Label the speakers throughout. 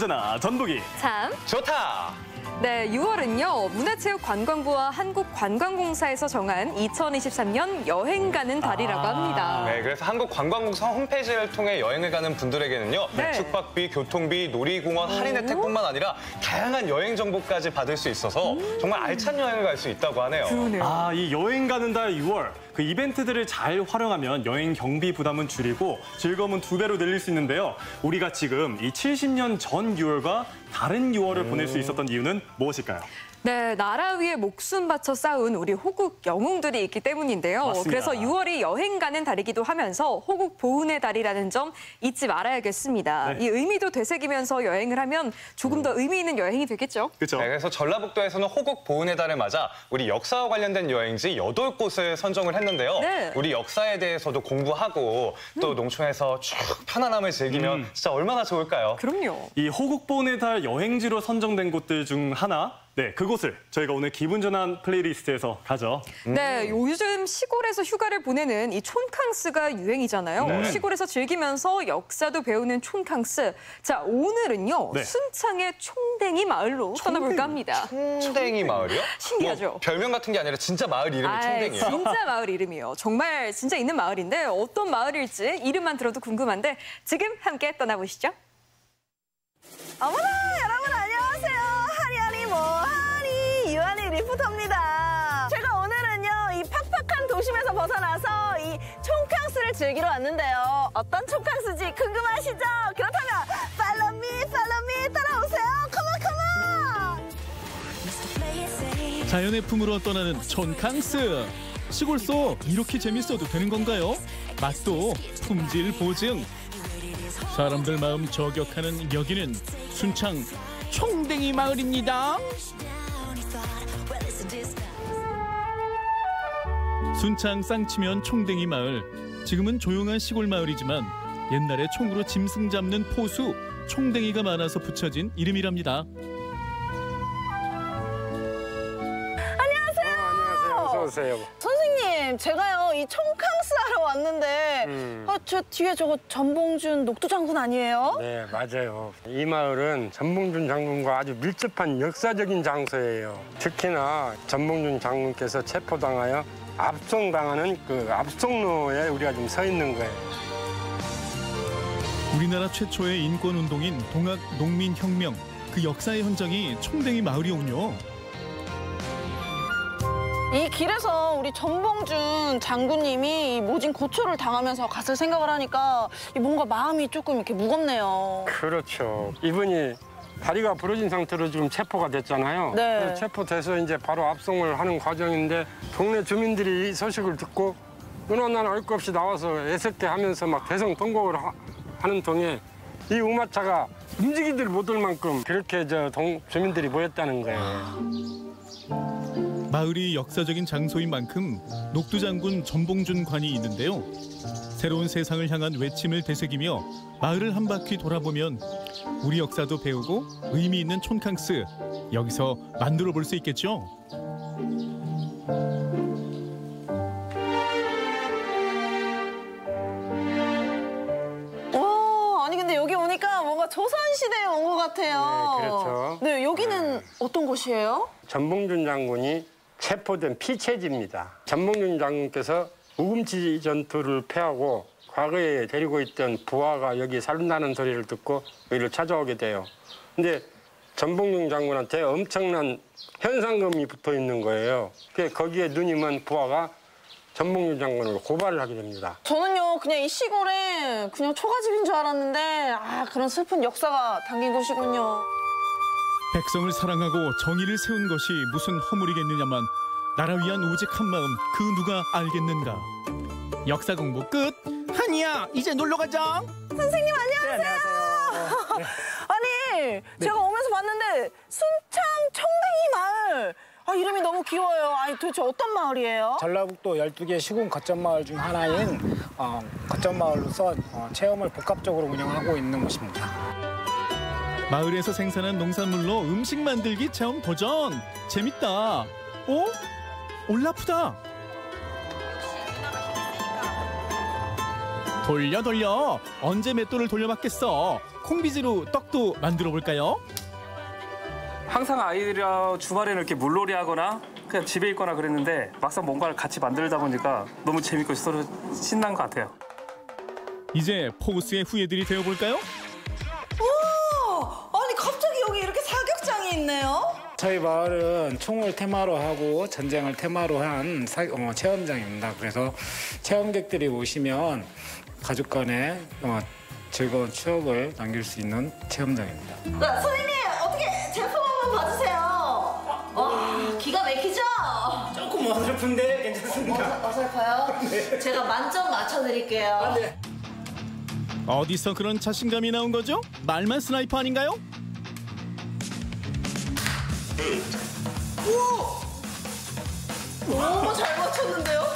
Speaker 1: 언제나 전북이
Speaker 2: 참.
Speaker 3: 좋다.
Speaker 2: 네, 6월은요. 문화체육관광부와 한국관광공사에서 정한 2023년 여행 가는 달이라고
Speaker 1: 아.
Speaker 2: 합니다.
Speaker 3: 네, 그래서 한국관광공사 홈페이지를 통해 여행을 가는 분들에게는요.
Speaker 2: 네.
Speaker 3: 숙박비, 교통비, 놀이공원 할인 혜택뿐만 아니라 다양한 여행 정보까지 받을 수 있어서 정말 알찬 여행을 갈 수 있다고 하네요.
Speaker 2: 그러네요.
Speaker 1: 아, 이 여행 가는 달 6월 그 이벤트들을 잘 활용하면 여행 경비 부담은 줄이고 즐거움은 두 배로 늘릴 수 있는데요. 우리가 지금 이 70년 전 6월과 다른 6월을 보낼 수 있었던 이유는 무엇일까요?
Speaker 2: 네, 나라 위에 목숨 바쳐 싸운 우리 호국 영웅들이 있기 때문인데요.
Speaker 1: 맞습니다.
Speaker 2: 그래서 6월이 여행 가는 달이기도 하면서 호국 보훈의 달이라는 점 잊지 말아야겠습니다.
Speaker 1: 네.
Speaker 2: 이 의미도 되새기면서 여행을 하면 조금 더 의미 있는 여행이 되겠죠.
Speaker 1: 그렇죠?
Speaker 3: 네, 그래서 전라북도에서는 호국 보훈의 달을 맞아 우리 역사와 관련된 여행지 여덟 곳을 선정을 했는데요.
Speaker 2: 네.
Speaker 3: 우리 역사에 대해서도 공부하고 또 농촌에서 쭉 편안함을 즐기면 진짜 얼마나 좋을까요?
Speaker 2: 그럼요.
Speaker 1: 이 호국 보훈의 달 여행지로 선정된 곳들 중 하나, 네, 그곳을 저희가 오늘 기분 전환 플레이리스트에서 가죠.
Speaker 2: 네, 요즘 시골에서 휴가를 보내는 이 촌캉스가 유행이잖아요.
Speaker 1: 네.
Speaker 2: 시골에서 즐기면서 역사도 배우는 촌캉스. 자, 오늘은요.
Speaker 1: 네.
Speaker 2: 순창의 총댕이 마을로 떠나볼까 합니다.
Speaker 3: 총댕이 마을이요?
Speaker 2: 신기하죠?
Speaker 3: 뭐 별명 같은 게 아니라 진짜 마을 이름이
Speaker 2: 아이,
Speaker 3: 총댕이에요.
Speaker 2: 진짜 마을 이름이요. 정말 진짜 있는 마을인데 어떤 마을일지 이름만 들어도 궁금한데 지금 함께 떠나보시죠.
Speaker 4: 어머나 여러분 리포터입니다. 제가 오늘은요 이 팍팍한 도심에서 벗어나서 이 촌캉스를 즐기러 왔는데요. 어떤 촌캉스지 궁금하시죠? 그렇다면 팔로우 미 팔로우 미 따라오세요. 컴온 컴온!
Speaker 5: 자연의 품으로 떠나는 촌캉스. 시골 속 이렇게 재밌어도 되는 건가요? 맛도 품질 보증. 사람들 마음 저격하는 여기는 순창 총댕이 마을입니다 순창 쌍치면 총댕이 마을. 지금은 조용한 시골 마을이지만 옛날에 총으로 짐승 잡는 포수 총댕이가 많아서 붙여진 이름이랍니다
Speaker 6: 오세요.
Speaker 4: 선생님 제가요 이 촌캉스 하러 왔는데
Speaker 6: 음.
Speaker 4: 아, 저 뒤에 저거 전봉준 녹두 장군 아니에요?
Speaker 6: 네, 맞아요. 이 마을은 전봉준 장군과 아주 밀접한 역사적인 장소예요. 특히나 전봉준 장군께서 체포당하여 압송당하는 그 압송로에 우리가 지금 서 있는 거예요.
Speaker 5: 우리나라 최초의 인권운동인 동학 농민혁명 그 역사의 현장이 총댕이 마을이었군요.
Speaker 4: 이 길에서 우리 전봉준 장군님이 이 모진 고초를 당하면서 갔을 생각을 하니까 이 뭔가 마음이 조금 이렇게 무겁네요.
Speaker 6: 그렇죠. 이분이 다리가 부러진 상태로 지금 체포가 됐잖아요.
Speaker 4: 네.
Speaker 6: 체포돼서 이제 바로 압송을 하는 과정인데 동네 주민들이 이 소식을 듣고 너나 알것 없이 나와서 애석해 하면서 막 대성 통곡을 하, 는 동에 이 우마차가 움직이들 못할 만큼 그렇게 저 동, 주민들이 모였다는 거예요.
Speaker 5: 마을이 역사적인 장소인 만큼 녹두장군 전봉준 관이 있는데요. 새로운 세상을 향한 외침을 되새기며 마을을 한 바퀴 돌아보면 우리 역사도 배우고 의미 있는 촌캉스 여기서 만들어 볼 수 있겠죠.
Speaker 4: 와, 아니 근데 여기 오니까 뭔가 조선시대에 온 것 같아요.
Speaker 6: 네, 그렇죠.
Speaker 4: 네, 여기는 어떤 곳이에요?
Speaker 6: 전봉준 장군이 체포된 피체지입니다. 전봉준 장군께서 우금치 전투를 패하고 과거에 데리고 있던 부하가 여기 살린다는 소리를 듣고 여기를 찾아오게 돼요. 근데 전봉준 장군한테 엄청난 현상금이 붙어 있는 거예요. 거기에 먼 부하가 전봉준 장군을 고발을 하게 됩니다.
Speaker 4: 저는요, 그냥 이 시골에 그냥 초가집인 줄 알았는데, 아, 그런 슬픈 역사가 담긴 곳이군요.
Speaker 5: 백성을 사랑하고 정의를 세운 것이 무슨 허물이겠느냐만 나라 위한 오직 한 마음 그 누가 알겠는가. 역사 공부 끝. 한이야 이제 놀러 가자.
Speaker 4: 선생님, 안녕하세요. 아니, 제가 오면서 봤는데, 순창 청댕이 마을. 아, 이름이 너무 귀여워요. 아니, 도대체 어떤 마을이에요?
Speaker 7: 전라북도 12개 시군 거점 마을 중 하나인 어, 거점 마을로서 어, 체험을 복합적으로 운영하고 있는 곳입니다.
Speaker 5: 마을에서 생산한 농산물로 음식 만들기 체험 도전. 재밌다. 어? 올라프다. 돌려 돌려 언제 맷돌을 돌려받겠어 콩비지로 떡도 만들어 볼까요?
Speaker 8: 항상 아이들이랑 주말에는 이렇게 물놀이 하거나 그냥 집에 있거나 그랬는데 막상 뭔가를 같이 만들다 보니까 너무 재밌고 서로 신난 것 같아요.
Speaker 5: 이제 포우스의 후예들이 되어 볼까요?
Speaker 4: 있네요.
Speaker 7: 저희 마을은 총을 테마로 하고 전쟁을 테마로 한 사- 어, 체험장입니다. 그래서 체험객들이 오시면 가족 간의 어, 즐거운 추억을 남길 수 있는 체험장입니다.
Speaker 4: 자, 선생님 어떻게 제품 한번 봐주세요. 와, 기가 막히죠?
Speaker 7: 조금 어설픈데 괜찮습니다.
Speaker 4: 어설퍼요? 제가 만점 맞춰드릴게요.
Speaker 5: 어디서 그런 자신감이 나온 거죠? 말만 스나이퍼 아닌가요?
Speaker 4: 너무 잘 맞췄는데요?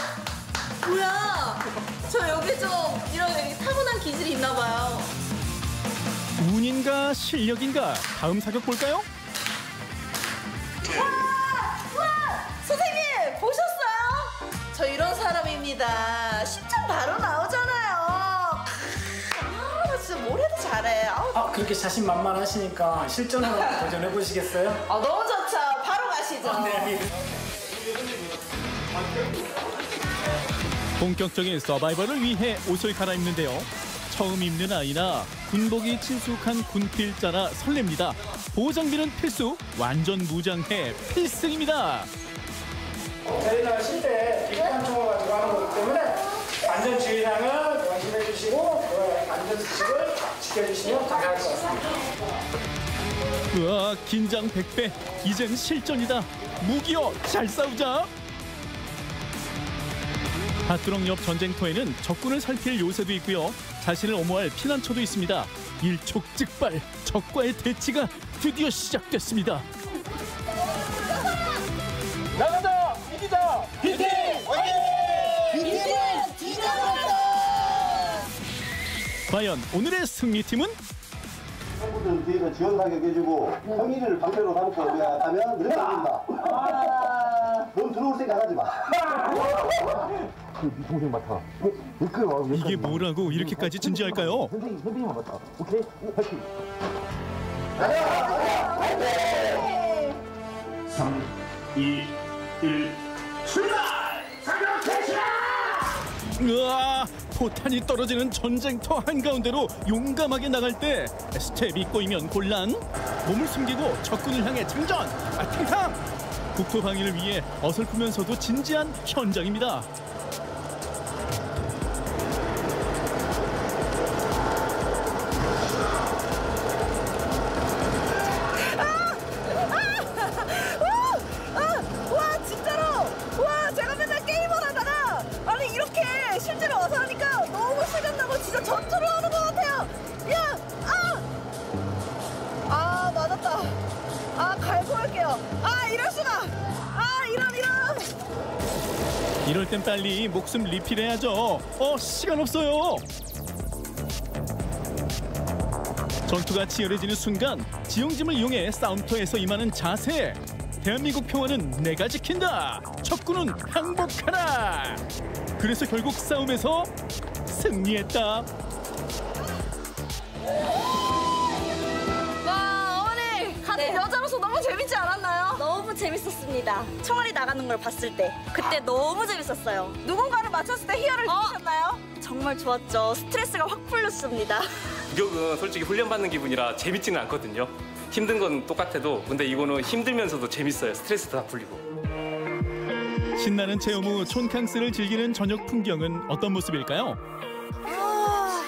Speaker 4: 뭐야? 저 여기 좀 이런 여기 타고난 기질이 있나 봐요.
Speaker 5: 운인가 실력인가 다음 사격 볼까요?
Speaker 4: 와! 선생님 보셨어요? 저 이런 사람입니다. 10점 바로 나오잖아요. 아, 진짜 뭘 해도 잘해. 아우,
Speaker 7: 아 그렇게 자신만만하시니까 실전으로 도전해 보시겠어요?
Speaker 4: 아, 너무.
Speaker 5: 본격적인 서바이벌을 위해 옷을 갈아입는데요. 처음 입는 아이나 군복이 친숙한 군필자라 설렙니다. 보호장비는 필수, 완전 무장해 필승입니다.
Speaker 7: 저희는 실제 비슷한 총을 가지고 하는 거기 때문에 안전 주의사항을 명심해 주시고 그 안전 수칙을 지켜주시면 감사할 것 같습니다.
Speaker 5: 우와 긴장 100배. 이젠 실전이다. 무기여 잘 싸우자. 밭두렁 옆 전쟁터에는 적군을 살필 요새도 있고요. 자신을 엄호할 피난처도 있습니다. 일촉즉발 적과의 대치가 드디어 시작됐습니다.
Speaker 7: 나가자! 이기자! 비팅!
Speaker 5: 과연 오늘의 승리팀은
Speaker 9: 친구들 뒤에서 지원 사격해주고 평일을 방패로 삼고 그냥 하면 이렇게 됩니다. 넌 들어올 생각 하지 마. 그네 동생 맡아. 이끌 와.
Speaker 5: 이게 뭐라고 이렇게까지 진지할까요
Speaker 9: 선생님 선생님만 맡아. 오케이. 파이팅.
Speaker 10: 3, 2, 1.
Speaker 5: 으아 포탄이 떨어지는 전쟁터 한가운데로 용감하게 나갈 때 스텝이 꼬이면 곤란. 몸을 숨기고 적군을 향해 장전. 아, 탕탕! 국토 방위를 위해 어설프면서도 진지한 현장입니다 땐 빨리 목숨 리필해야죠. 어 시간 없어요. 전투가 치열해지는 순간 지형짐을 이용해 싸움터에서 임하는 자세. 대한민국 평화는 내가 지킨다. 적군은 항복하라. 그래서 결국 싸움에서 승리했다
Speaker 11: 재밌었습니다. 총알이 나가는 걸 봤을 때 그때 너무 재밌었어요.
Speaker 4: 누군가를 맞췄을 때 희열을 느끼셨나요?
Speaker 11: 정말 좋았죠. 스트레스가 확 풀렸습니다.
Speaker 8: 구격은 솔직히 훈련받는 기분이라 재밌지는 않거든요. 힘든 건 똑같아도 근데 이거는 힘들면서도 재밌어요. 스트레스도 다 풀리고.
Speaker 5: 신나는 체험 후 촌캉스를 즐기는 저녁 풍경은 어떤 모습일까요?
Speaker 4: 아,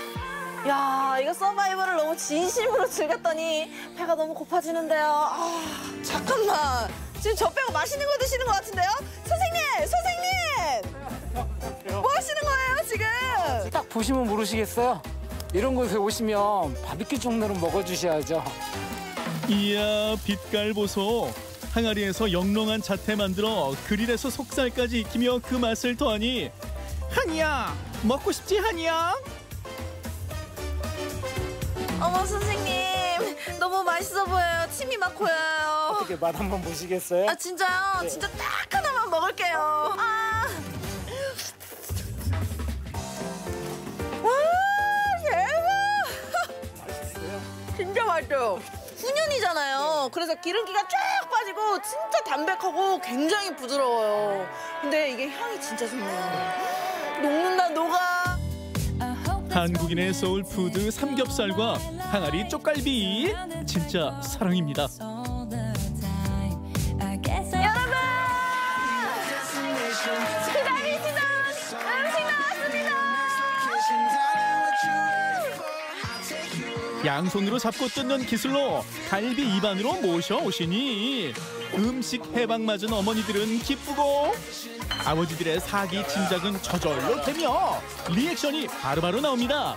Speaker 4: 야 이거 서바이벌을 너무 진심으로 즐겼더니 배가 너무 고파지는데요. 아, 잠깐만 지금 저 빼고 맛있는 거 드시는 것 같은데요? 선생님, 선생님, 뭐 하시는 거예요 지금?
Speaker 7: 딱 보시면 모르시겠어요? 이런 곳에 오시면 바비큐 종류로 먹어주셔야죠.
Speaker 5: 이야 빛깔 보소 항아리에서 영롱한 자태 만들어 그릴에서 속살까지 익히며 그 맛을 더하니 한이야 먹고 싶지 한이야
Speaker 4: 어머 선생님 너무 맛있어 보여요. 침이 막 고여요.
Speaker 7: 어떻게 맛 한번 보시겠어요?
Speaker 4: 아 진짜요? 네. 진짜 딱 하나만 먹을게요. 아. 와 대박! 맛있어요? 진짜 맛있어요. 훈연이잖아요. 그래서 기름기가 쫙 빠지고 진짜 담백하고 굉장히 부드러워요. 근데 이게 향이 진짜 좋네요. 녹는다 녹아.
Speaker 5: 한국인의 소울푸드 삼겹살과 항아리 쪽갈비 진짜 사랑입니다.
Speaker 4: 여러분! 기다리시던 음식 나왔습니다.
Speaker 5: 양손으로 잡고 뜯는 기술로 갈비 입안으로 모셔오시니 음식 해방 맞은 어머니들은 기쁘고 아버지들의 사기 짐작은 저절로 되며 리액션이 바로바로 나옵니다.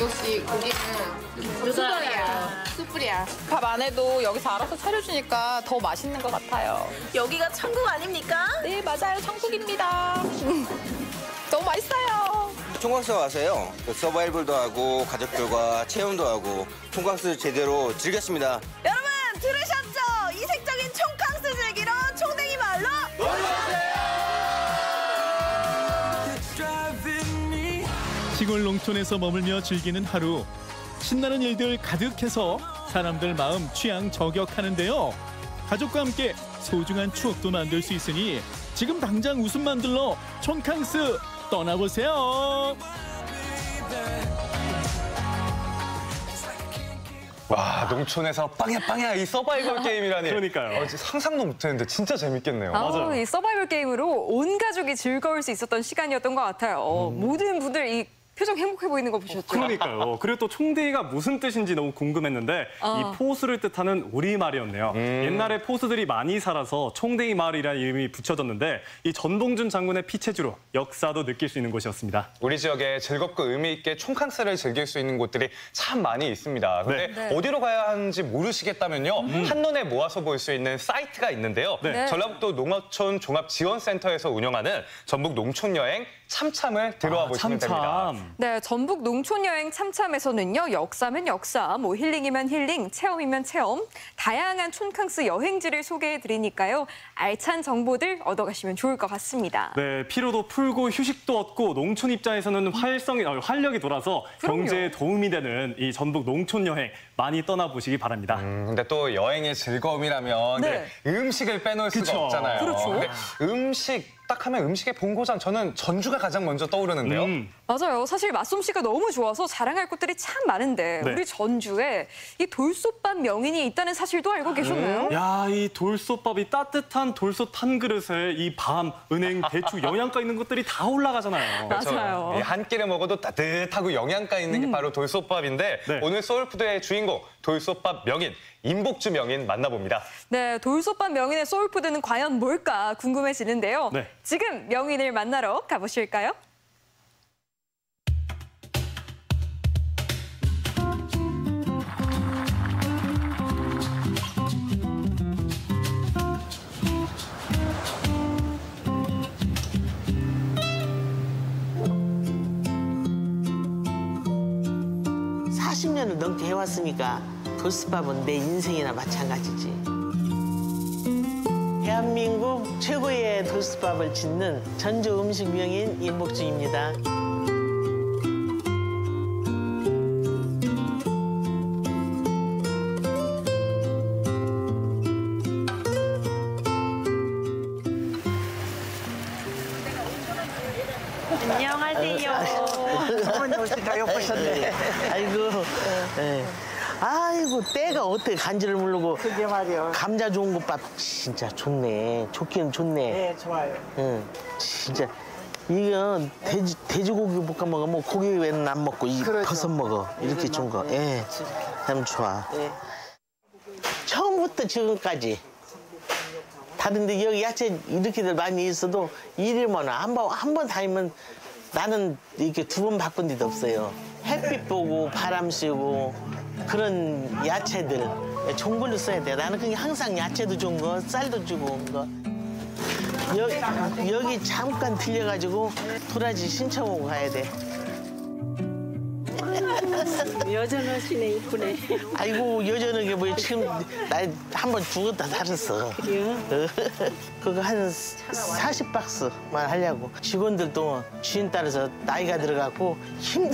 Speaker 12: 역시 고기는 숯불이야. 숯불이야. 밥 안 해도 여기서 알아서 차려주니까 더 맛있는 것 같아요.
Speaker 4: 여기가 천국 아닙니까?
Speaker 12: 네, 맞아요. 천국입니다. 너무 맛있어요.
Speaker 13: 총각스 와서요. 그 서바이벌도 하고 가족들과 체험도 하고 총각스 제대로 즐겼습니다.
Speaker 4: 여러분 들으셨죠? 이색적인 총캉스 즐기러 총댕이 마을로
Speaker 5: 시골 농촌에서 머물며 즐기는 하루 신나는 일들 가득해서 사람들 마음 취향 저격하는데요 가족과 함께 소중한 추억도 만들 수 있으니 지금 당장 웃음 만들러 촌캉스 떠나보세요
Speaker 3: 와 농촌에서 빵야 빵야 이 서바이벌 게임이라니.
Speaker 1: 그러니까요.
Speaker 3: 어, 상상도 못했는데 진짜 재밌겠네요.
Speaker 2: 아, 이 서바이벌 게임으로 온 가족이 즐거울 수 있었던 시간이었던 것 같아요. 어, 모든 분들 이 표정 행복해 보이는 거 보셨죠?
Speaker 1: 그러니까요. 그리고 또 총대기가 무슨 뜻인지 너무 궁금했는데
Speaker 2: 어.
Speaker 1: 이 포수를 뜻하는 우리말이었네요. 옛날에 포수들이 많이 살아서 총대기 마을이라는 이름이 붙여졌는데 이 전봉준 장군의 피체주로 역사도 느낄 수 있는 곳이었습니다.
Speaker 3: 우리 지역에 즐겁고 의미 있게 총캉스를 즐길 수 있는 곳들이 참 많이 있습니다. 근데
Speaker 2: 네. 네.
Speaker 3: 어디로 가야 하는지 모르시겠다면요. 한눈에 모아서 볼 수 있는 사이트가 있는데요.
Speaker 1: 네.
Speaker 3: 전라북도 농어촌 종합지원센터에서 운영하는 전북 농촌여행 참참을 들어와
Speaker 1: 아,
Speaker 3: 보시면 됩니다.
Speaker 1: 참참.
Speaker 2: 네, 전북 농촌 여행 참참에서는요. 역사면 역사, 뭐 힐링이면 힐링, 체험이면 체험, 다양한 촌캉스 여행지를 소개해 드리니까요. 알찬 정보들 얻어가시면 좋을 것 같습니다.
Speaker 1: 네, 피로도 풀고 휴식도 얻고 농촌 입장에서는 활성이 어, 활력이 돌아서
Speaker 2: 그럼요.
Speaker 1: 경제에 도움이 되는 이 전북 농촌 여행 많이 떠나보시기 바랍니다.
Speaker 3: 음, 근데 또 여행의 즐거움이라면
Speaker 2: 네.
Speaker 3: 네, 음식을 빼놓을 수가
Speaker 1: 그쵸.
Speaker 3: 없잖아요.
Speaker 2: 그렇죠.
Speaker 3: 근데 음식 딱 하면 음식의 본고장 저는 전주가 가장 먼저 떠오르는데요.
Speaker 1: 음.
Speaker 2: 맞아요. 사실 맛솜씨가 너무 좋아서 자랑할 곳들이 참 많은데
Speaker 1: 네.
Speaker 2: 우리 전주에 이 돌솥밥 명인이 있다는 사실도 알고 계셨나요?
Speaker 1: 야, 이 돌솥밥이 따뜻한 돌솥 한 그릇에 이 밤, 은행, 대추, 영양가 있는 것들이 다 올라가잖아요.
Speaker 3: 그렇죠.
Speaker 2: 맞아요. 음.
Speaker 3: 이 한 끼를 먹어도 따뜻하고 영양가 있는 게 바로 돌솥밥인데
Speaker 1: 네.
Speaker 3: 오늘 소울푸드의 주인공 돌솥밥 명인 임복주 명인 만나봅니다.
Speaker 2: 네, 돌솥밥 명인의 소울푸드는 과연 뭘까 궁금해지는데요.
Speaker 1: 네.
Speaker 2: 지금 명인을 만나러 가보실까요?
Speaker 14: 사 40년을 넘게 해왔으니까 돌솥밥은 내 인생이나 마찬가지지. 대한민국 최고의 돌솥밥을 짓는 전주 음식 명인 임복주입니다. 아이고 때가 어떻게 간지를 모르고. 그게 말이요. 감자 좋은 것밥 진짜 좋네. 좋기는 좋네. 네 좋아요. 응 진짜. 이건 돼지 돼지고기 볶아 먹으면 고기 외에는 안 먹고 이 버섯 먹어. 이렇게 좋은 거 예 참 좋아. 처음부터 지금까지 다른데 여기 야채 이렇게들 많이 있어도 이름은 한번 한 번 다니면 나는 이렇게 두 번 바꾼 데도 없어요. 햇빛 보고 바람 쐬고 그런 야채들 좋은 걸로 써야 돼. 나는 그게 항상 야채도 좋은 거, 쌀도 좋은 거. 여, 여기 잠깐 들려가지고 도라지 신청하고 가야 돼.
Speaker 15: 여전하시네 이쁘네.
Speaker 14: 아이고 여전하게 뭐 지금 나 한 번 죽었다 살았어.
Speaker 15: 그래요?
Speaker 14: 그거 한 40박스만 하려고 직원들도 주인 따라서 나이가 들어가고 힘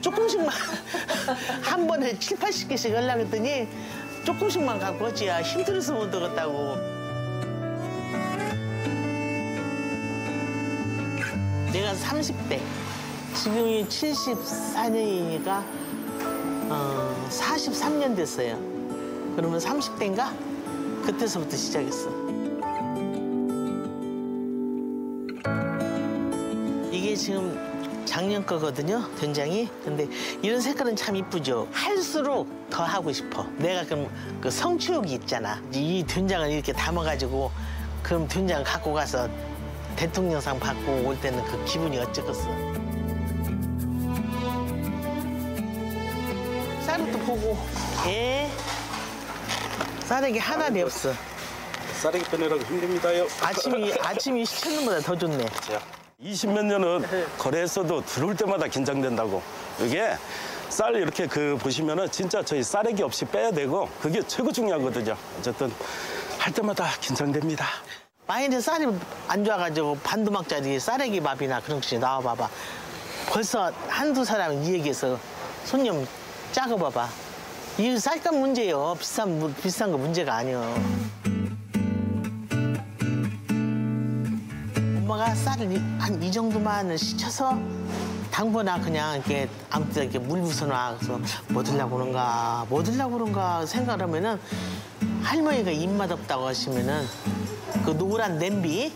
Speaker 14: 조금씩만 한 번에 7, 80개씩 하려고 했더니 조금씩만 갖고 어찌야 힘들어서 못 얻었다고. 내가 30대 지금이 74년이니까 어, 43년 됐어요. 그러면 30대인가? 그때서부터 시작했어. 이게 지금 작년 거거든요, 된장이. 근데 이런 색깔은 참 이쁘죠. 할수록 더 하고 싶어. 내가 그럼 그 성취욕이 있잖아. 이 된장을 이렇게 담아가지고 그럼 된장 갖고 가서 대통령상 받고 올 때는 그 기분이 어쩌겠어. 쌀도 보고. 예. 쌀에게 하나도 없어.
Speaker 10: 쌀이 빼내라고 힘듭니다요.
Speaker 14: 아침이 아침이 시켰는 보다 더 좋네.
Speaker 10: 20몇 년은 거래했어도 들어올 때마다 긴장된다고. 이게 쌀 이렇게 그 보시면은 진짜 저희 쌀액이 없이 빼야 되고 그게 최고 중요하거든요. 어쨌든 할 때마다 긴장됩니다.
Speaker 14: 만약에 쌀이 안 좋아가지고 반도막짜리 쌀에기 밥이나 그런 것이 나와봐봐. 벌써 한두 사람이 이 얘기해서 손님 작아봐봐. 이 쌀값 문제예요. 비싼 무- 비싼 거 문제가 아니요. 엄마가 쌀을 한 이 정도만 시쳐서 당분아 그냥 이렇게 아무튼 이렇게 물 부숴놔서 뭐 들라고 그런가 뭐 들라고 그런가 생각하면은 할머니가 입맛 없다고 하시면은 그 노란 냄비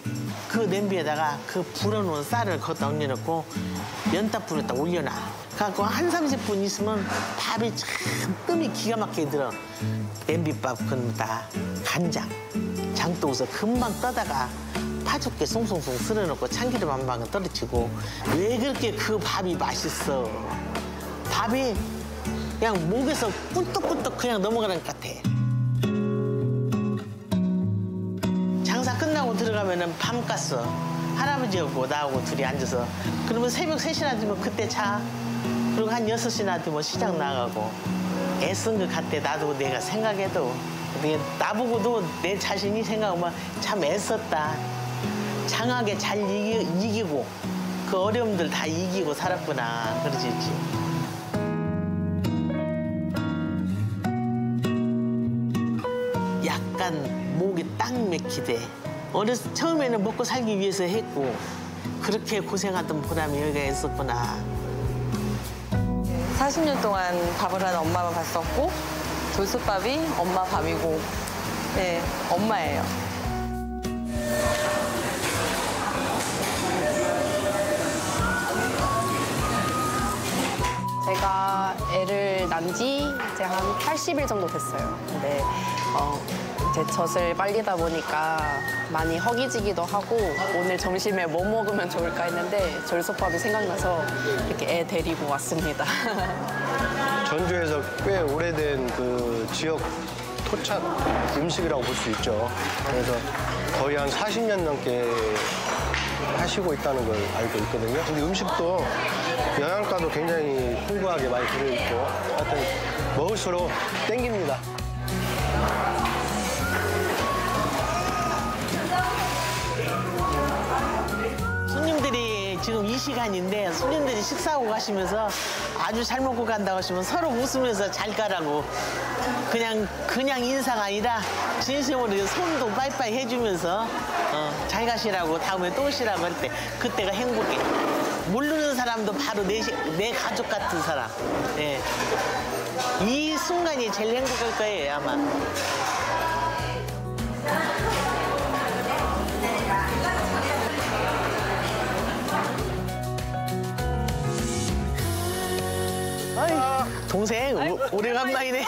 Speaker 14: 그 냄비에다가 그 불어놓은 쌀을 거기다 얹어놓고 연탄불에 딱 올려놔. 그래갖고 한 30분 있으면 밥이 참 뜸이 기가 막히게 들어. 냄비밥 그다 간장, 장도우서 금방 떠다가 파죽게 송송송 쓸어놓고 참기름 한 방울 떨어지고 왜 그렇게 그 밥이 맛있어. 밥이 그냥 목에서 꿀떡꿀떡 그냥 넘어가는 것 같아. 장사 끝나고 들어가면은 밤 깠어. 할아버지하고 나하고 둘이 앉아서. 그러면 새벽 3시나 되면 그때 자. 그리고 한 6시나 되면 시장 나가고. 애쓴 것 같아. 나도 내가 생각해도. 나보고도 내 자신이 생각하면 참 애썼다. 장하게 잘 이기, 이기 고 그 어려움들 다 이기고 살았구나. 그러지. 약간 목이 딱 맥히대. 어렸을 처음에는 먹고 살기 위해서 했고 그렇게 고생하던 보람이 여기가 있었구나.
Speaker 16: 40년 동안 밥을 하는 엄마만 봤었고 돌솥밥이 엄마 밥이고 네 엄마예요.
Speaker 17: 제가 애를 낳은 지 이제 한 80일 정도 됐어요. 근데 어, 이제 젖을 빨리다 보니까 많이 허기지기도 하고 오늘 점심에 뭐 먹으면 좋을까 했는데 절솥밥이 생각나서 이렇게 애 데리고 왔습니다.
Speaker 18: 전주에서 꽤 오래된 그 지역 토착 음식이라고 볼 수 있죠. 그래서 거의 한 40년 넘게 하시고 있다는 걸 알고 있거든요. 근데 음식도 영양가도 굉장히 풍부하게 많이 들어있고 하여튼 먹을수록 땡깁니다.
Speaker 14: 손님들이 지금 이 시간인데 손님들이 식사하고 가시면서 아주 잘 먹고 간다고 하시면 서로 웃으면서 잘 가라고 그냥 그냥 인사가 아니라 진심으로 손도 빠이빠이 해주면서 어, 잘 가시라고 다음에 또 오시라고 할 때 그때가 행복해 모르는 사람도 바로 내, 시- 내 가족 같은 사람 예. 이 순간이 제일 행복할 거예요 아마 동생 오- 오래간만이네.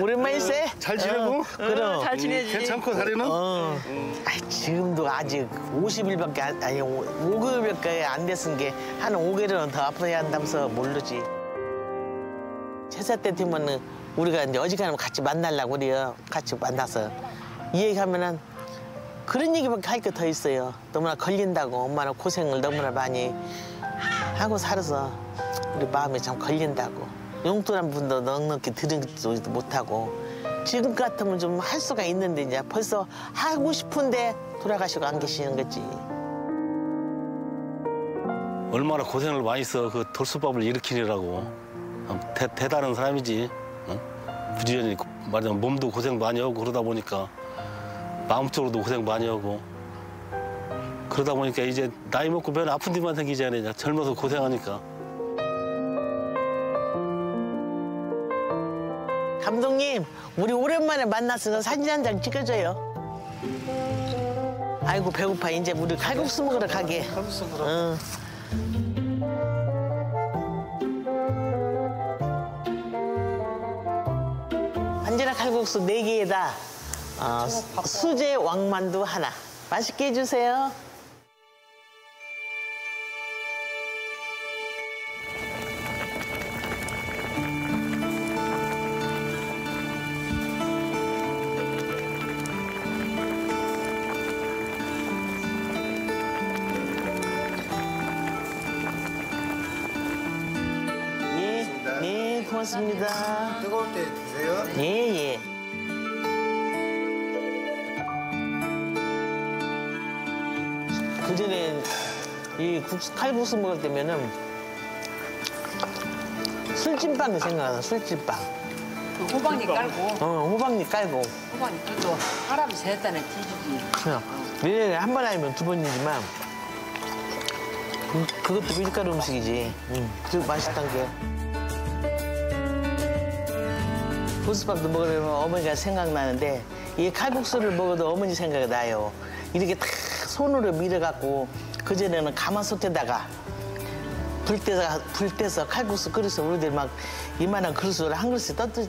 Speaker 14: 오랜만이세?
Speaker 18: 잘 지내고?
Speaker 14: 어, 그럼.
Speaker 18: 어, 잘 지내지. 음, 괜찮고, 다리는?
Speaker 14: 어. 아이, 지금도 아직 50일밖에 안, 아니 5개월밖에 안 됐은 게 한 5개월은 더 아파야 한다면서 모르지. 제사 때 되면은 우리가 이제 어지간하면 같이 만나려고 그래요. 같이 만나서 이 얘기하면은 그런 얘기밖에 할 게 더 있어요. 너무나 걸린다고 엄마는 고생을 너무나 많이 하고 살아서 우리 마음에 참 걸린다고. 용돈 한 분도 넉넉히 들은지도 못하고 지금 같으면 좀 할 수가 있는데 이제 벌써 하고 싶은데 돌아가시고 안 계시는 거지.
Speaker 10: 얼마나 고생을 많이 써 그 돌솥밥을 일으키느라고 대, 대단한 사람이지 응? 부지런히 말하자면 몸도 고생 많이 하고 그러다 보니까 마음적으로도 고생 많이 하고 그러다 보니까 이제 나이 먹고 맨 아픈 데만 생기지 않느냐 젊어서 고생하니까
Speaker 14: 감독님, 우리 오랜만에 만나서 사진 한 장 찍어줘요. 아이고 배고파. 이제 우리 칼국수 먹으러 가게. 칼국수 먹으러. 응. 반지락 칼국수 네개에다 어, 수제 왕만두 하나. 맛있게 해주세요. 칼국수 먹을 때면은 술찜빵이 생각나, 술찜빵.
Speaker 15: 그 호박잎 깔고
Speaker 14: 어, 호박잎 깔고.
Speaker 15: 호박잎 그것도 사람이 세단에 뒤지지
Speaker 14: 그냥 1년에 한 번 아니면 두 번이지만 음, 그것도 밀가루 음식이지. 음, 그 맛있단 게. 보스밥도 먹으면 어머니가 생각나는데 이 칼국수를 먹어도 어머니 생각이 나요. 이렇게 다 손으로 밀어갖고 그전에는 가마솥에다가 불 떼서, 불 떼서 칼국수 그릇에 우리들 막 이만한 그릇으로 한 그릇씩 떠, 떠,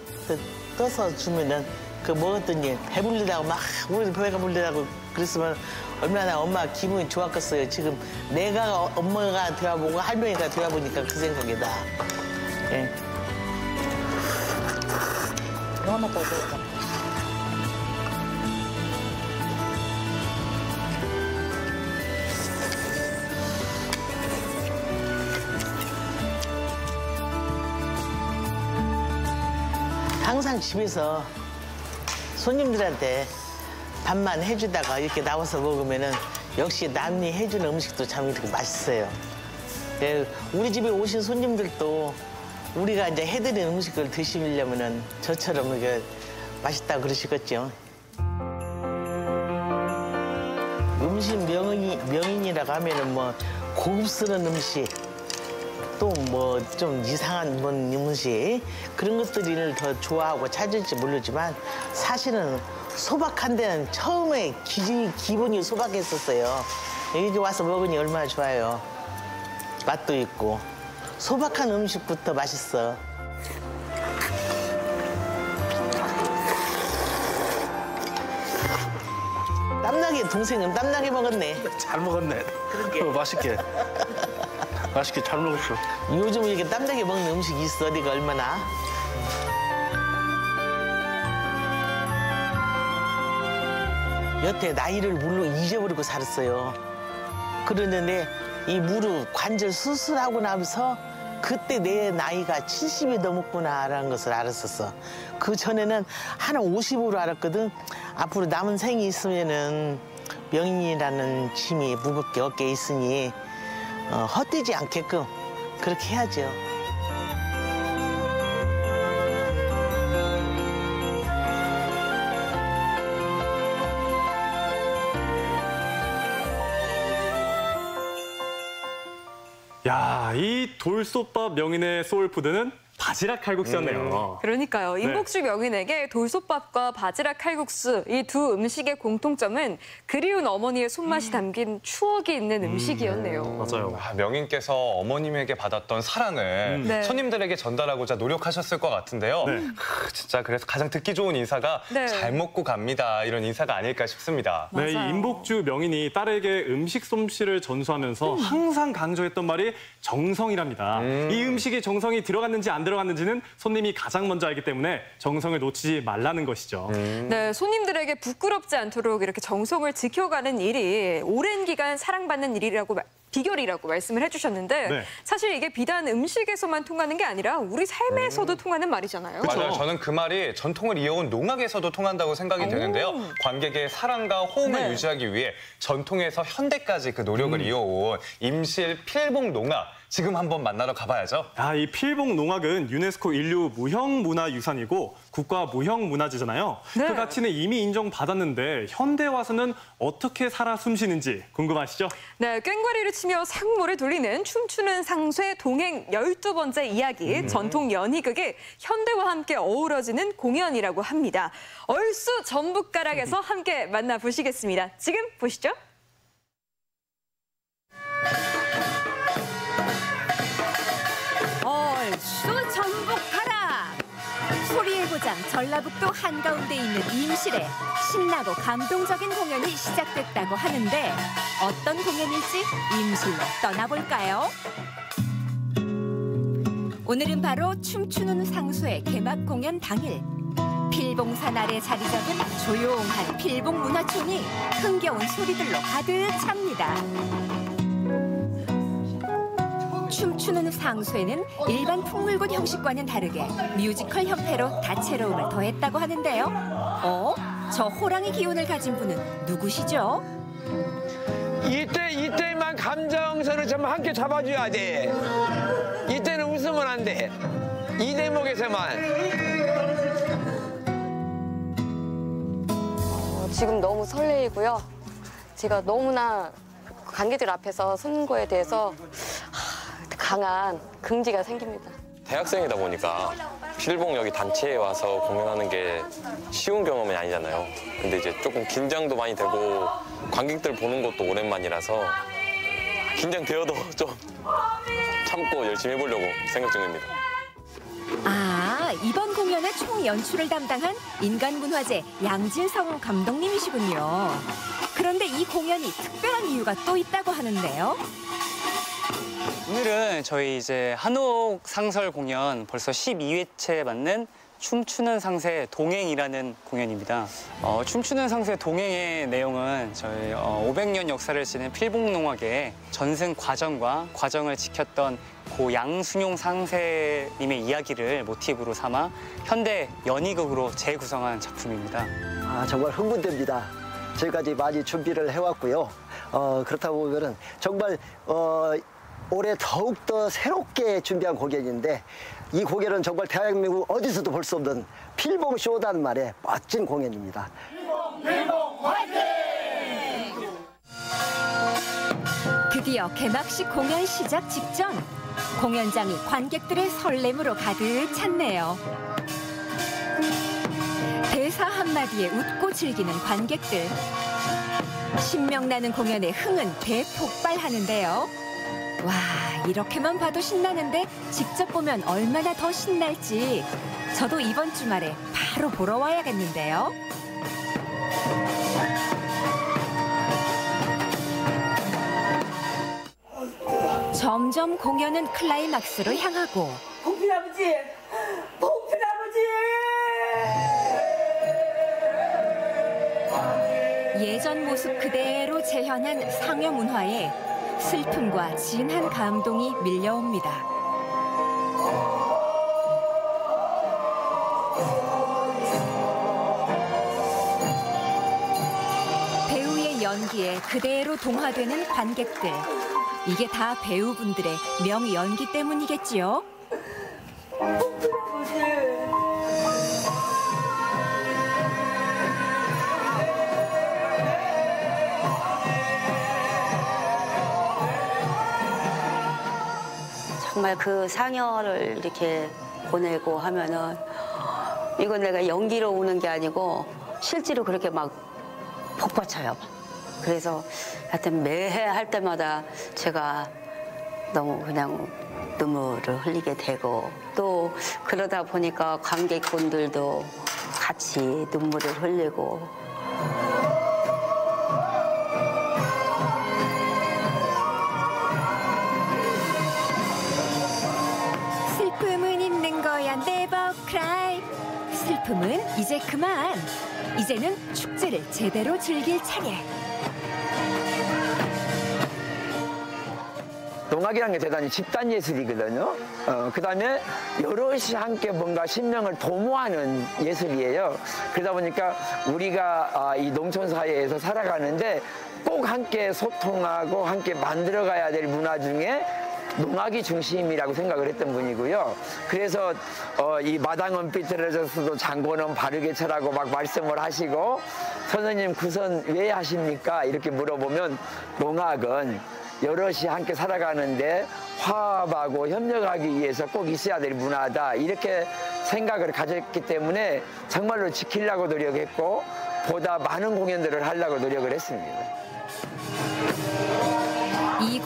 Speaker 14: 떠서 주면은 그 먹었더니 배불리다고 막 우리 배가 불리다고 그랬으면 얼마나 엄마 기분이 좋았겠어요. 지금 내가 엄마가 되어보고 할머니가 되어보니까 그 생각이 나. 예.
Speaker 15: 너무 더
Speaker 14: 항상 집에서 손님들한테 밥만 해주다가 이렇게 나와서 먹으면은 역시 남이 해주는 음식도 참 이렇게 맛있어요. 예, 우리 집에 오신 손님들도 우리가 이제 해드린 음식을 드시려면은 저처럼 이게 맛있다 그러시겠죠. 음식 명인이, 명인이라고 하면은 뭐 고급스러운 음식 또 뭐 좀 이상한 뭐 음식 그런 것들을 더 좋아하고 찾을지 모르지만 사실은 소박한 데는 처음에 기, 기분이 소박했었어요. 여기 와서 먹으니 얼마나 좋아요. 맛도 있고 소박한 음식부터 맛있어. 땀나게 동생은 땀나게 먹었네.
Speaker 10: 잘 먹었네
Speaker 14: 그러게.
Speaker 10: 어, 맛있게 맛있게 잘 먹었어
Speaker 14: 요즘 이렇게 땀나게 먹는 음식이 있어, 네가 얼마나? 여태 나이를 물로 잊어버리고 살았어요. 그러는데 이 무릎 관절 수술하고 나면서 그때 내 나이가 70이 넘었구나라는 것을 알았었어. 그 전에는 한 50으로 알았거든. 앞으로 남은 생이 있으면은 명인이라는 짐이 무겁게 어깨에 있으니 어, 헛되지 않게끔 그렇게 해야죠.
Speaker 1: 야, 이 돌솥밥 명인의 소울푸드는 바지락 칼국수였네요.
Speaker 2: 그러니까요.
Speaker 1: 네.
Speaker 2: 임복주 명인에게 돌솥밥과 바지락 칼국수 이 두 음식의 공통점은 그리운 어머니의 손맛이 담긴 추억이 있는 음식이었네요.
Speaker 1: 맞아요.
Speaker 3: 아, 명인께서 어머님에게 받았던 사랑을
Speaker 2: 음. 네.
Speaker 3: 손님들에게 전달하고자 노력하셨을 것 같은데요.
Speaker 1: 네.
Speaker 3: 크, 진짜 그래서 가장 듣기 좋은 인사가
Speaker 2: 네.
Speaker 3: 잘 먹고 갑니다. 이런 인사가 아닐까 싶습니다.
Speaker 1: 네, 이
Speaker 2: 맞아요.
Speaker 1: 임복주 명인이 딸에게 음식 솜씨를 전수하면서
Speaker 2: 음. 항상
Speaker 1: 강조했던 말이 정성이랍니다. 이 음식에 정성이 들어갔는지 안 들어갔는지 는 손님이 가장 먼저 알기 때문에 정성을 놓치지 말라는 것이죠.
Speaker 2: 네, 손님들에게 부끄럽지 않도록 이렇게 정성을 지켜가는 일이 오랜 기간 사랑받는 일이라고 마- 비결이라고 말씀을 해주셨는데
Speaker 1: 네.
Speaker 2: 사실 이게 비단 음식에서만 통하는 게 아니라 우리 삶에서도 통하는 말이잖아요.
Speaker 3: 맞아요. 저는 그 말이 전통을 이어온 농악에서도 통한다고 생각이 되는데요. 관객의 사랑과 호응을
Speaker 2: 네.
Speaker 3: 유지하기 위해 전통에서 현대까지 그 노력을 이어온 임실 필봉 농악 지금 한번 만나러 가봐야죠.
Speaker 1: 아, 이 필봉 농악은 유네스코 인류 무형문화유산이고 국가 무형문화재잖아요.
Speaker 2: 네.
Speaker 1: 그 가치는 이미 인정받았는데 현대 와서는 어떻게 살아 숨쉬는지 궁금하시죠?
Speaker 2: 네, 꽹과리를 치며 상모를 돌리는 춤추는 상쇠 동행 12번째 이야기 전통 연희극의 현대와 함께 어우러지는 공연이라고 합니다. 얼쑤 전북가락에서 함께 만나보시겠습니다. 지금 보시죠.
Speaker 19: 고장 전라북도 한가운데 있는 임실에 신나고 감동적인 공연이 시작됐다고 하는데 어떤 공연일지 임실로 떠나볼까요? 오늘은 바로 춤추는 상수의 개막 공연 당일 필봉산 아래 자리 잡은 조용한 필봉 문화촌이 흥겨운 소리들로 가득 찹니다. 춤추는 상수에는 일반 풍물굿 형식과는 다르게 뮤지컬 형태로 다채로움을 더했다고 하는데요. 어? 저 호랑이 기운을 가진 분은 누구시죠?
Speaker 20: 이때 이때만 감정선을 좀 함께 잡아줘야 돼. 이때는 웃으면 안 돼. 이 대목에서만.
Speaker 17: 어, 지금 너무 설레이고요. 제가 너무나 관객들 앞에서 서는 거에 대해서 하, 강한 긍지가 생깁니다.
Speaker 21: 대학생이다 보니까 필봉 여기 단체에 와서 공연하는 게 쉬운 경험이 아니잖아요. 근데 이제 조금 긴장도 많이 되고 관객들 보는 것도 오랜만이라서 긴장되어도 좀 참고 열심히 해보려고 생각 중입니다.
Speaker 19: 아, 이번 공연의 총 연출을 담당한 인간문화재 양진성 감독님이시군요. 그런데 이 공연이 특별한 이유가 또 있다고 하는데요.
Speaker 22: 오늘은 저희 이제 한옥 상설 공연 벌써 12회째 맞는 춤추는 상세 동행이라는 공연입니다. 어, 춤추는 상세 동행의 내용은 저희 어, 500년 역사를 지닌 필봉농악의 전승 과정과 과정을 지켰던 고 양순용 상세님의 이야기를 모티브로 삼아 현대 연희극으로 재구성한 작품입니다.
Speaker 23: 아, 정말 흥분됩니다. 지금까지 많이 준비를 해왔고요. 어, 그렇다 보면은 정말 어, 올해 더욱더 새롭게 준비한 공연인데 이 공연은 정말 대한민국 어디서도 볼 수 없는 필봉 쇼단 말의 멋진 공연입니다.
Speaker 19: 드디어 개막식 공연 시작 직전 공연장이 관객들의 설렘으로 가득 찼네요. 대사 한마디에 웃고 즐기는 관객들. 신명나는 공연에 흥은 대폭발하는데요. 와, 이렇게만 봐도 신나는데 직접 보면 얼마나 더 신날지 저도 이번 주말에 바로 보러 와야겠는데요. 점점 공연은 클라이막스로 향하고
Speaker 4: 봉필 아버지! 봉필 아버지!
Speaker 19: 예전 모습 그대로 재현한 상여 문화에 슬픔과 진한 감동이 밀려옵니다. 배우의 연기에 그대로 동화되는 관객들. 이게 다 배우분들의 명 연기 때문이겠지요.
Speaker 24: 정말 그 상여를 이렇게 보내고 하면은 이건 내가 연기로 오는 게 아니고 실제로 그렇게 막 복받쳐요. 그래서 하여튼 매해 할 때마다 제가 너무 그냥 눈물을 흘리게 되고 또 그러다 보니까 관객분들도 같이 눈물을 흘리고
Speaker 19: 슬픔은 이제 그만 이제는 축제를 제대로 즐길 차례
Speaker 20: 농악이라는 게 대단히 집단 예술이거든요. 어, 그 다음에 여럿이 함께 뭔가 신명을 도모하는 예술이에요. 그러다 보니까 우리가 아, 이 농촌 사회에서 살아가는데 꼭 함께 소통하고 함께 만들어가야 될 문화 중에 농악이 중심이라고 생각을 했던 분이고요. 그래서 어, 이 마당은 삐뚤어졌어도 장고는 바르게 쳐라고 막 말씀을 하시고 선생님 구선 왜 하십니까? 이렇게 물어보면 농악은 여럿이 함께 살아가는데 화합하고 협력하기 위해서 꼭 있어야 될 문화다 이렇게 생각을 가졌기 때문에 정말로 지키려고 노력했고 보다 많은 공연들을 하려고 노력을 했습니다.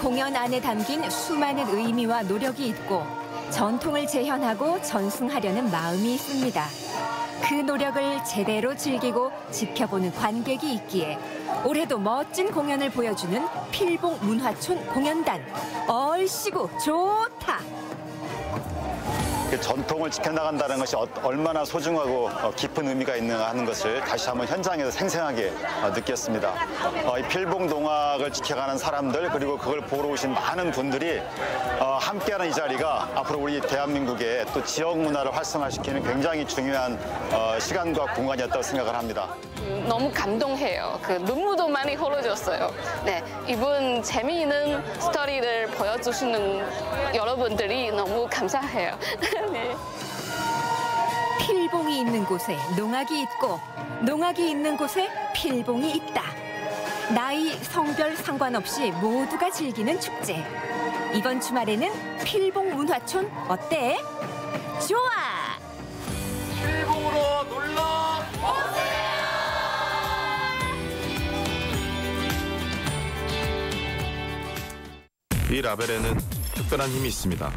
Speaker 19: 이 공연 안에 담긴 수많은 의미와 노력이 있고 전통을 재현하고 전승하려는 마음이 있습니다. 그 노력을 제대로 즐기고 지켜보는 관객이 있기에 올해도 멋진 공연을 보여주는 필봉 문화촌 공연단 얼씨구 좋다.
Speaker 25: 그 전통을 지켜나간다는 것이 어- 얼마나 소중하고 어, 깊은 의미가 있는가 하는 것을 다시 한번 현장에서 생생하게 어, 느꼈습니다. 어, 이 필봉 농악을 지켜가는 사람들 그리고 그걸 보러 오신 많은 분들이 어, 함께하는 이 자리가 앞으로 우리 대한민국의 또 지역 문화를 활성화시키는 굉장히 중요한 어, 시간과 공간이었다고 생각을 합니다.
Speaker 26: 너무 감동해요. 그 눈물도 많이 흘러졌어요. 네, 이분 재미있는 스토리를 보여주시는 여러분들이 너무 감사해요. 네.
Speaker 19: 필봉이 있는 곳에 농악이 있고 농악이 있는 곳에 필봉이 있다. 나이, 성별 상관없이 모두가 즐기는 축제. 이번 주말에는 필봉 문화촌 어때? 좋아!
Speaker 27: 필봉으로 놀러
Speaker 28: 이 라벨에는 특별한 힘이 있습니다.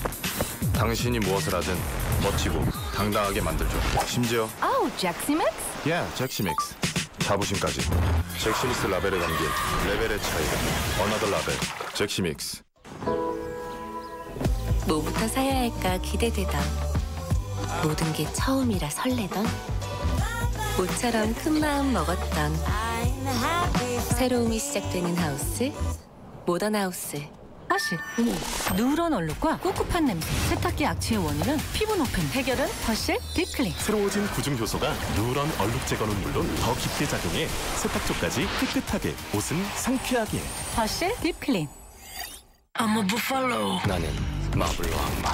Speaker 28: 당신이 무엇을 하든 멋지고 당당하게 만들죠. 심지어
Speaker 19: 아우, 젝시믹스?
Speaker 28: 야, 젝시믹스. 자부심까지. 젝시믹스 라벨에 담긴 레벨의 차이. another label. 젝시믹스.
Speaker 29: 뭐부터 사야 할까 기대되던 모든 게 처음이라 설레던 모처럼 큰 마음 먹었던 새로움이 시작되는 하우스 모던 하우스
Speaker 30: 사실 누런 얼룩과 꿉꿉한 냄새, 세탁기 악취의 원인은 피부 노폐, 해결은 퍼실 딥클린.
Speaker 31: 새로워진 구중 효소가 누런 얼룩 제거는 물론 더 깊게 작용해 세탁조까지 깨끗하게 옷은 상쾌하게
Speaker 30: 퍼실 딥클린.
Speaker 31: I'm a buffalo
Speaker 32: 나는 마블로 악마.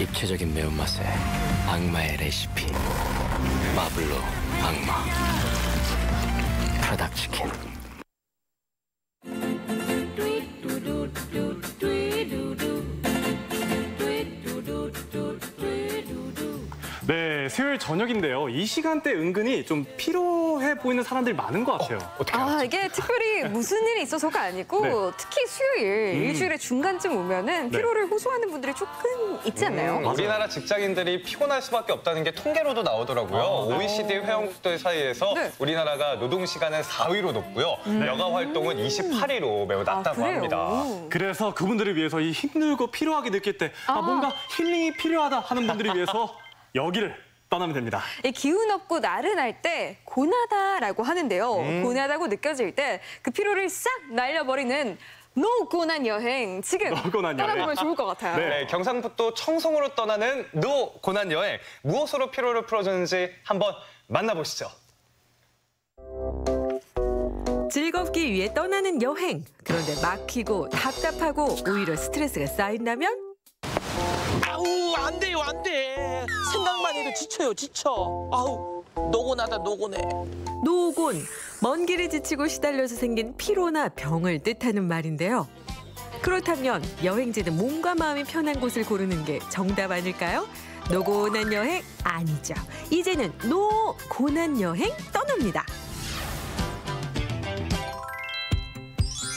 Speaker 32: 입체적인 매운맛에 악마의 레시피. 마블로 악마. 프라닭 치킨.
Speaker 1: 수요일 저녁인데요. 이 시간대 은근히 좀 피로해 보이는 사람들이 많은 것 같아요.
Speaker 2: 아, 이게 특별히 무슨 일이 있어서가 아니고
Speaker 1: 네.
Speaker 2: 특히 수요일,
Speaker 1: 음.
Speaker 2: 일주일의 중간쯤 오면은
Speaker 3: 네.
Speaker 2: 피로를 호소하는 분들이 조금 있지 않나요?
Speaker 3: 음, 우리나라 직장인들이 피곤할 수밖에 없다는 게 통계로도 나오더라고요.
Speaker 2: 아.
Speaker 3: OECD 회원국들 사이에서
Speaker 2: 네.
Speaker 3: 우리나라가 노동 시간은 4위로 높고요.
Speaker 1: 음.
Speaker 3: 여가 활동은 28위로 매우 낮다고 합니다.
Speaker 1: 그래서 그분들을 위해서 이 힘들고 피로하게 느낄 때 아, 뭔가 힐링이 필요하다 하는 분들을 위해서 여기를 떠나면 됩니다.
Speaker 2: 이 기운 없고 나른할 때 고나다라고 하는데요.
Speaker 3: 음.
Speaker 2: 고나다고 느껴질 때 그 피로를 싹 날려버리는 노고난 여행 지금
Speaker 3: 노고난 여행.
Speaker 2: 떠나보면 좋을 것 같아요.
Speaker 3: 네, 경상북도 청송으로 떠나는 노곤한 여행 무엇으로 피로를 풀어주는지 한번 만나보시죠.
Speaker 33: 즐겁기 위해 떠나는 여행. 그런데 막히고 답답하고 오히려 스트레스가 쌓인다면?
Speaker 14: 아우 안 돼요 안 돼. 생각만 해도 지쳐요 지쳐. 아우 노곤하다 노곤해.
Speaker 33: 노곤, 먼 길을 지치고 시달려서 생긴 피로나 병을 뜻하는 말인데요. 그렇다면 여행지는 몸과 마음이 편한 곳을 고르는 게 정답 아닐까요? 노곤한 여행 아니죠. 이제는 노고난 여행 떠납니다.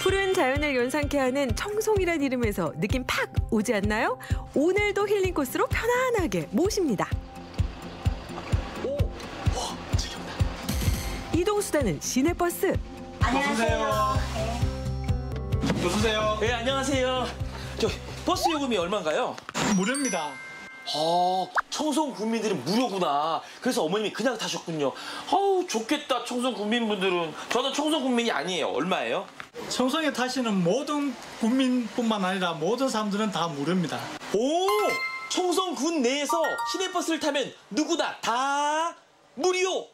Speaker 33: 푸른 자연을 연상케 하는 청송이란 이름에서 느낌 팍 오지 않나요? 오늘도 힐링 코스로 편안하게 모십니다. 이동 수단은 시내버스.
Speaker 14: 안녕하세요. 여보세요. 네 안녕하세요. 저 버스 요금이 얼마인가요?
Speaker 34: 무료입니다.
Speaker 35: 어, 청송 국민들은 무료구나. 그래서 어머님이 그냥 타셨군요. 어우, 좋겠다, 청송 국민분들은. 저는 청송 국민이 아니에요. 얼마예요?
Speaker 36: 청송에 타시는 모든 국민뿐만 아니라 모든 사람들은 다 무료입니다.
Speaker 35: 오! 청송군 내에서 시내버스를 타면 누구나 다 무료!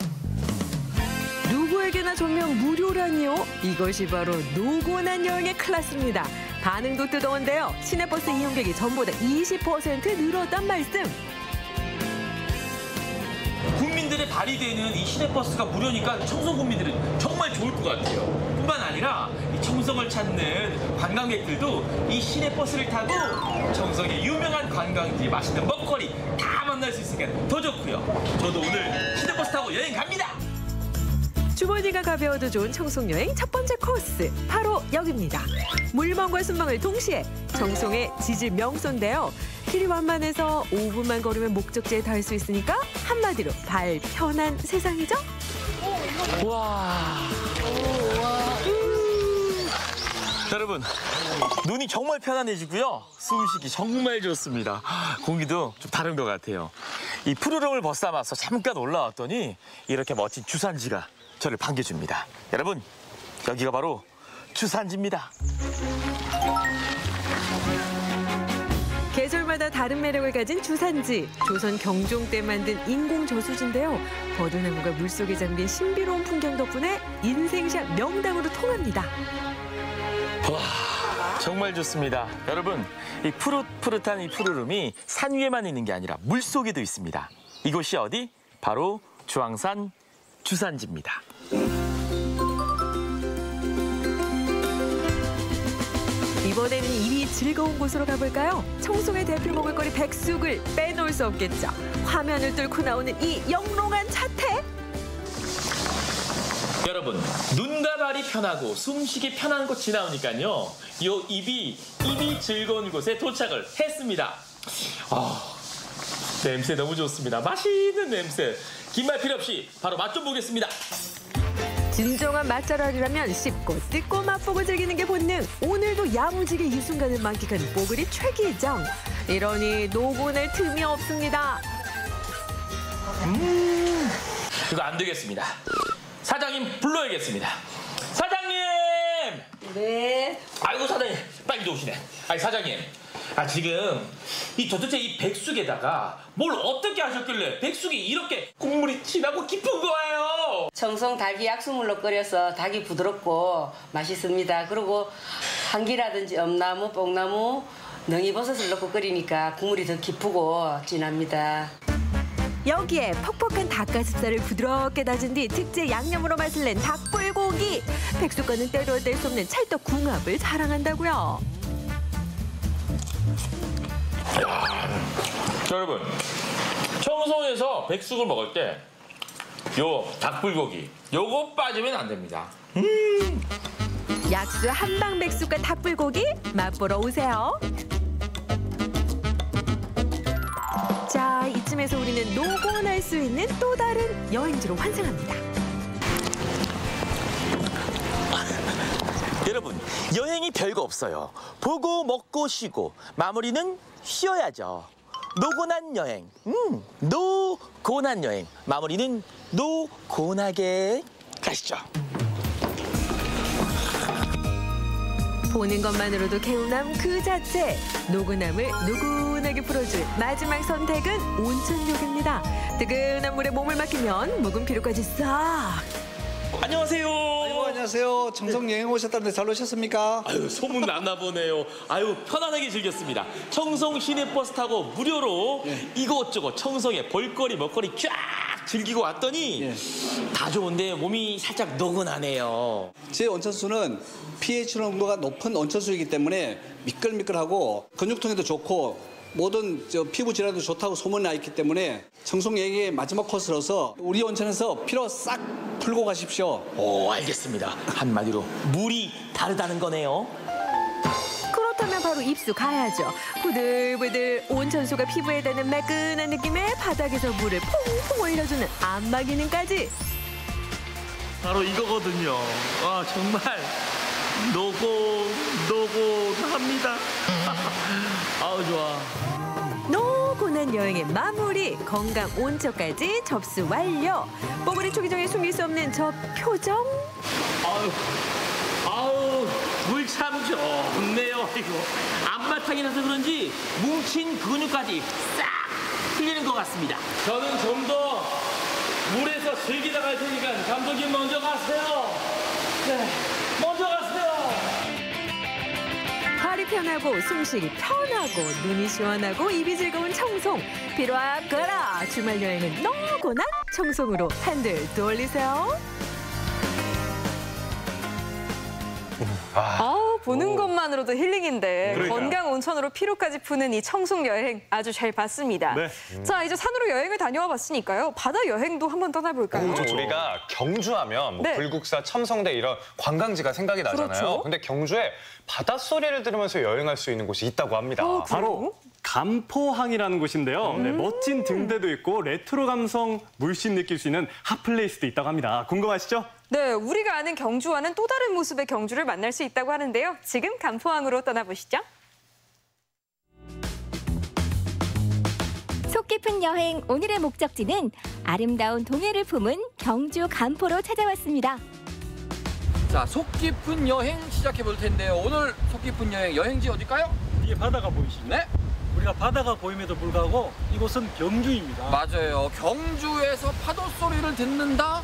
Speaker 33: 누구에게나 전면 무료라니요? 이것이 바로 노곤한 여행의 클래스입니다. 반응도 뜨거운데요. 시내버스 이용객이 전보다 20% 늘었단 말씀.
Speaker 35: 발휘되는 이 시내버스가 무료니까 청송 국민들은 정말 좋을 것 같아요. 뿐만 아니라 이 청송을 찾는 관광객들도 이 시내버스를 타고 청송의 유명한 관광지, 맛있는 먹거리 다 만날 수 있으니까 더 좋고요. 저도 오늘 시내버스 타고 여행 갑니다.
Speaker 33: 주머니가 가벼워도 좋은 청송여행 첫 번째 코스 바로 여기입니다. 물멍과 순멍을 동시에 청송의 지질 명소인데요. 길이 완만해서 5분만 걸으면 목적지에 닿을 수 있으니까 한마디로 발 편한 세상이죠?
Speaker 35: 와. 여러분, 눈이 정말 편안해지고요. 숨쉬기 정말 좋습니다. 공기도 좀 다른 것 같아요. 이 푸르름을 벗삼아서 잠깐 올라왔더니 이렇게 멋진 주산지가 저를 반겨줍니다. 여러분, 여기가 바로 주산지입니다.
Speaker 33: 계절마다 다른 매력을 가진 주산지. 조선 경종 때 만든 인공 저수지인데요. 버드나무가 물속에 잠긴 신비로운 풍경 덕분에 인생샷 명당으로 통합니다.
Speaker 35: 와, 정말 좋습니다. 여러분, 이 푸릇푸릇한 이 푸르름이 산 위에만 있는 게 아니라 물 속에도 있습니다. 이곳이 어디? 바로 주황산 주산지입니다.
Speaker 33: 이번에는 이리 즐거운 곳으로 가볼까요? 청송의 대표 먹을거리 백숙을 빼놓을 수 없겠죠. 화면을 뚫고 나오는 이 영롱한 차태.
Speaker 35: 여러분, 눈과 발이 편하고 숨쉬기 편한 곳 지나오니까요. 요 입이 입이 즐거운 곳에 도착을 했습니다. 아, 냄새 너무 좋습니다. 맛있는 냄새. 긴 말 필요 없이 바로 맛 좀 보겠습니다.
Speaker 33: 진정한 맛잘알이라면 씹고 뜯고 맛보고 즐기는 게 본능. 오늘도 야무지게 이 순간을 만끽하는 뽀글이 최기정. 이러니 노곤할 틈이 없습니다.
Speaker 35: 음, 이거 안 되겠습니다. 사장님 불러야겠습니다. 사장님!
Speaker 24: 네.
Speaker 35: 아이고 사장님 빨리 오시네. 아니 사장님, 아 지금 이 도대체 이 백숙에다가 뭘 어떻게 하셨길래 백숙이 이렇게 국물이 진하고 깊은 거예요?
Speaker 24: 청송 닭이 약수물로 끓여서 닭이 부드럽고 맛있습니다. 그리고 한기라든지 엄나무, 뽕나무, 능이버섯을 넣고 끓이니까 국물이 더 깊고 진합니다.
Speaker 33: 여기에 퍽퍽한 닭가슴살을 부드럽게 다진 뒤 특제 양념으로 맛을 낸 닭불고기. 백숙과는 때려야 뗄수 없는 찰떡 궁합을 자랑한다고요.
Speaker 35: 자, 여러분 청송에서 백숙을 먹을 때 요 닭불고기 요거 빠지면 안 됩니다.
Speaker 33: 약수 한방 백숙과 닭불고기 맛보러 오세요. 자, 이쯤에서 우리는 노곤할 수 있는 또 다른 여행지로 환생합니다.
Speaker 35: 여러분 여행이 별거 없어요. 보고 먹고 쉬고 마무리는 쉬어야죠. 노곤한 여행, 음, 노곤한 여행. 마무리는 노곤하게 가시죠.
Speaker 33: 보는 것만으로도 개운함 그 자체. 노곤함을 노곤하게 풀어줄 마지막 선택은 온천욕입니다. 뜨끈한 물에 몸을 맡기면 묵은 피로까지 싹.
Speaker 35: 안녕하세요.
Speaker 37: 아이고, 안녕하세요. 청송 여행 오셨다는데 잘 오셨습니까?
Speaker 35: 아유 소문 났나 보네요. 아유 편안하게 즐겼습니다. 청송 시내버스 타고 무료로 이것저것 청송의 볼거리 먹거리 쫙 즐기고 왔더니 다 좋은데 몸이 살짝 노곤하네요.
Speaker 37: 제 온천수는 pH 농도가 높은 온천수이기 때문에 미끌미끌하고 근육통에도 좋고 모든 저 피부 질환도 좋다고 소문이 나 있기 때문에 청송 여행의 마지막 코스로서 우리 온천에서 피로 싹 풀고 가십시오.
Speaker 35: 오 알겠습니다. 한마디로 물이 다르다는 거네요.
Speaker 33: 그렇다면 바로 입수 가야죠. 부들부들 온천수가 피부에 닿는 매끈한 느낌에 바닥에서 물을 퐁퐁 올려주는 안마 기능까지.
Speaker 35: 바로 이거거든요. 아 정말 노곤 노곤합니다. 아우 좋아.
Speaker 33: 노곤 노곤한 여행의 마무리 건강 온천까지 접수 완료. 뽀글이 초기정에 숨길 수 없는 저 표정.
Speaker 35: 아우, 아우, 물 참 좋네요. 이거 앞바탕이라서 그런지 뭉친 근육까지 싹 풀리는 것 같습니다. 저는 좀 더 물에서 즐기다 갈 테니까 감독님 먼저 가세요. 네,
Speaker 33: 편하고 숨쉬기 편하고 눈이 시원하고 입이 즐거운 청송. 비로하거라 주말 여행은 너고나 청송으로 한들 돌리세요.
Speaker 2: 아, 보는 것만으로도 힐링인데
Speaker 1: 그러니까요.
Speaker 2: 건강 온천으로 피로까지 푸는 이 청송 여행 아주 잘 봤습니다.
Speaker 1: 네.
Speaker 2: 자, 이제 산으로 여행을 다녀와 봤으니까요. 바다 여행도 한번 떠나볼까요?
Speaker 3: 우리가 경주하면 뭐
Speaker 2: 네.
Speaker 3: 불국사, 첨성대 이런 관광지가 생각이 나잖아요.
Speaker 2: 그렇죠.
Speaker 3: 근데 경주에 바닷소리를 들으면서 여행할 수 있는 곳이 있다고 합니다.
Speaker 2: 어,
Speaker 1: 바로 감포항이라는 곳인데요. 네, 멋진 등대도 있고 레트로 감성 물씬 느낄 수 있는 핫플레이스도 있다고 합니다. 궁금하시죠?
Speaker 2: 네, 우리가 아는 경주와는 또 다른 모습의 경주를 만날 수 있다고 하는데요. 지금 감포항으로 떠나보시죠.
Speaker 19: 속 깊은 여행 오늘의 목적지는 아름다운 동해를 품은 경주 간포로 찾아왔습니다.
Speaker 27: 자, 속 깊은 여행 시작해 볼 텐데요. 오늘 속 깊은 여행 여행지 어딜까요?
Speaker 36: 이게 바다가 보이시죠?
Speaker 27: 네.
Speaker 36: 우리가 바다가 보임에도 불구하고 이곳은 경주입니다.
Speaker 27: 맞아요. 경주에서 파도 소리를 듣는다?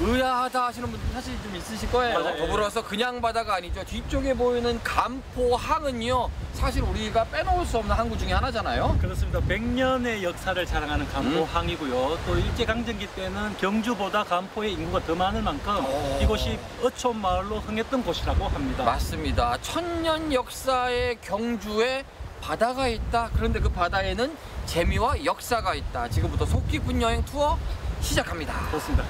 Speaker 27: 의아하다 하시는 분들 사실 좀 있으실 거예요.
Speaker 36: 맞아요.
Speaker 27: 더불어서 그냥 바다가 아니죠. 뒤쪽에 보이는 간포항은요. 사실 우리가 빼놓을 수 없는 항구 중에 하나잖아요.
Speaker 36: 그렇습니다. 100년의 역사를 자랑하는 간포항이고요. 또 일제강점기 때는 경주보다 간포의 인구가 더 많을 만큼 이곳이 어촌 마을로 흥했던 곳이라고 합니다.
Speaker 27: 맞습니다. 천년 역사의 경주에 바다가 있다. 그런데 그 바다에는 재미와 역사가 있다. 지금부터 속 깊은 여행 투어 시작합니다.
Speaker 36: 좋습니다.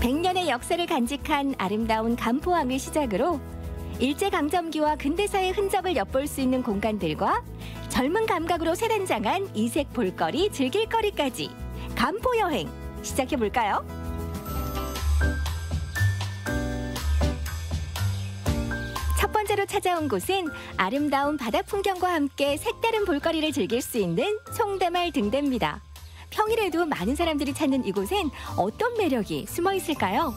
Speaker 19: 100년의 역사를 간직한 아름다운 간포항을 시작으로 일제강점기와 근대사의 흔적을 엿볼 수 있는 공간들과 젊은 감각으로 새단장한 이색 볼거리, 즐길거리까지 간포 여행 시작해 볼까요? 첫 번째로 찾아온 곳은 아름다운 바다 풍경과 함께 색다른 볼거리를 즐길 수 있는 송대말 등대입니다. 평일에도 많은 사람들이 찾는 이곳엔 어떤 매력이 숨어 있을까요?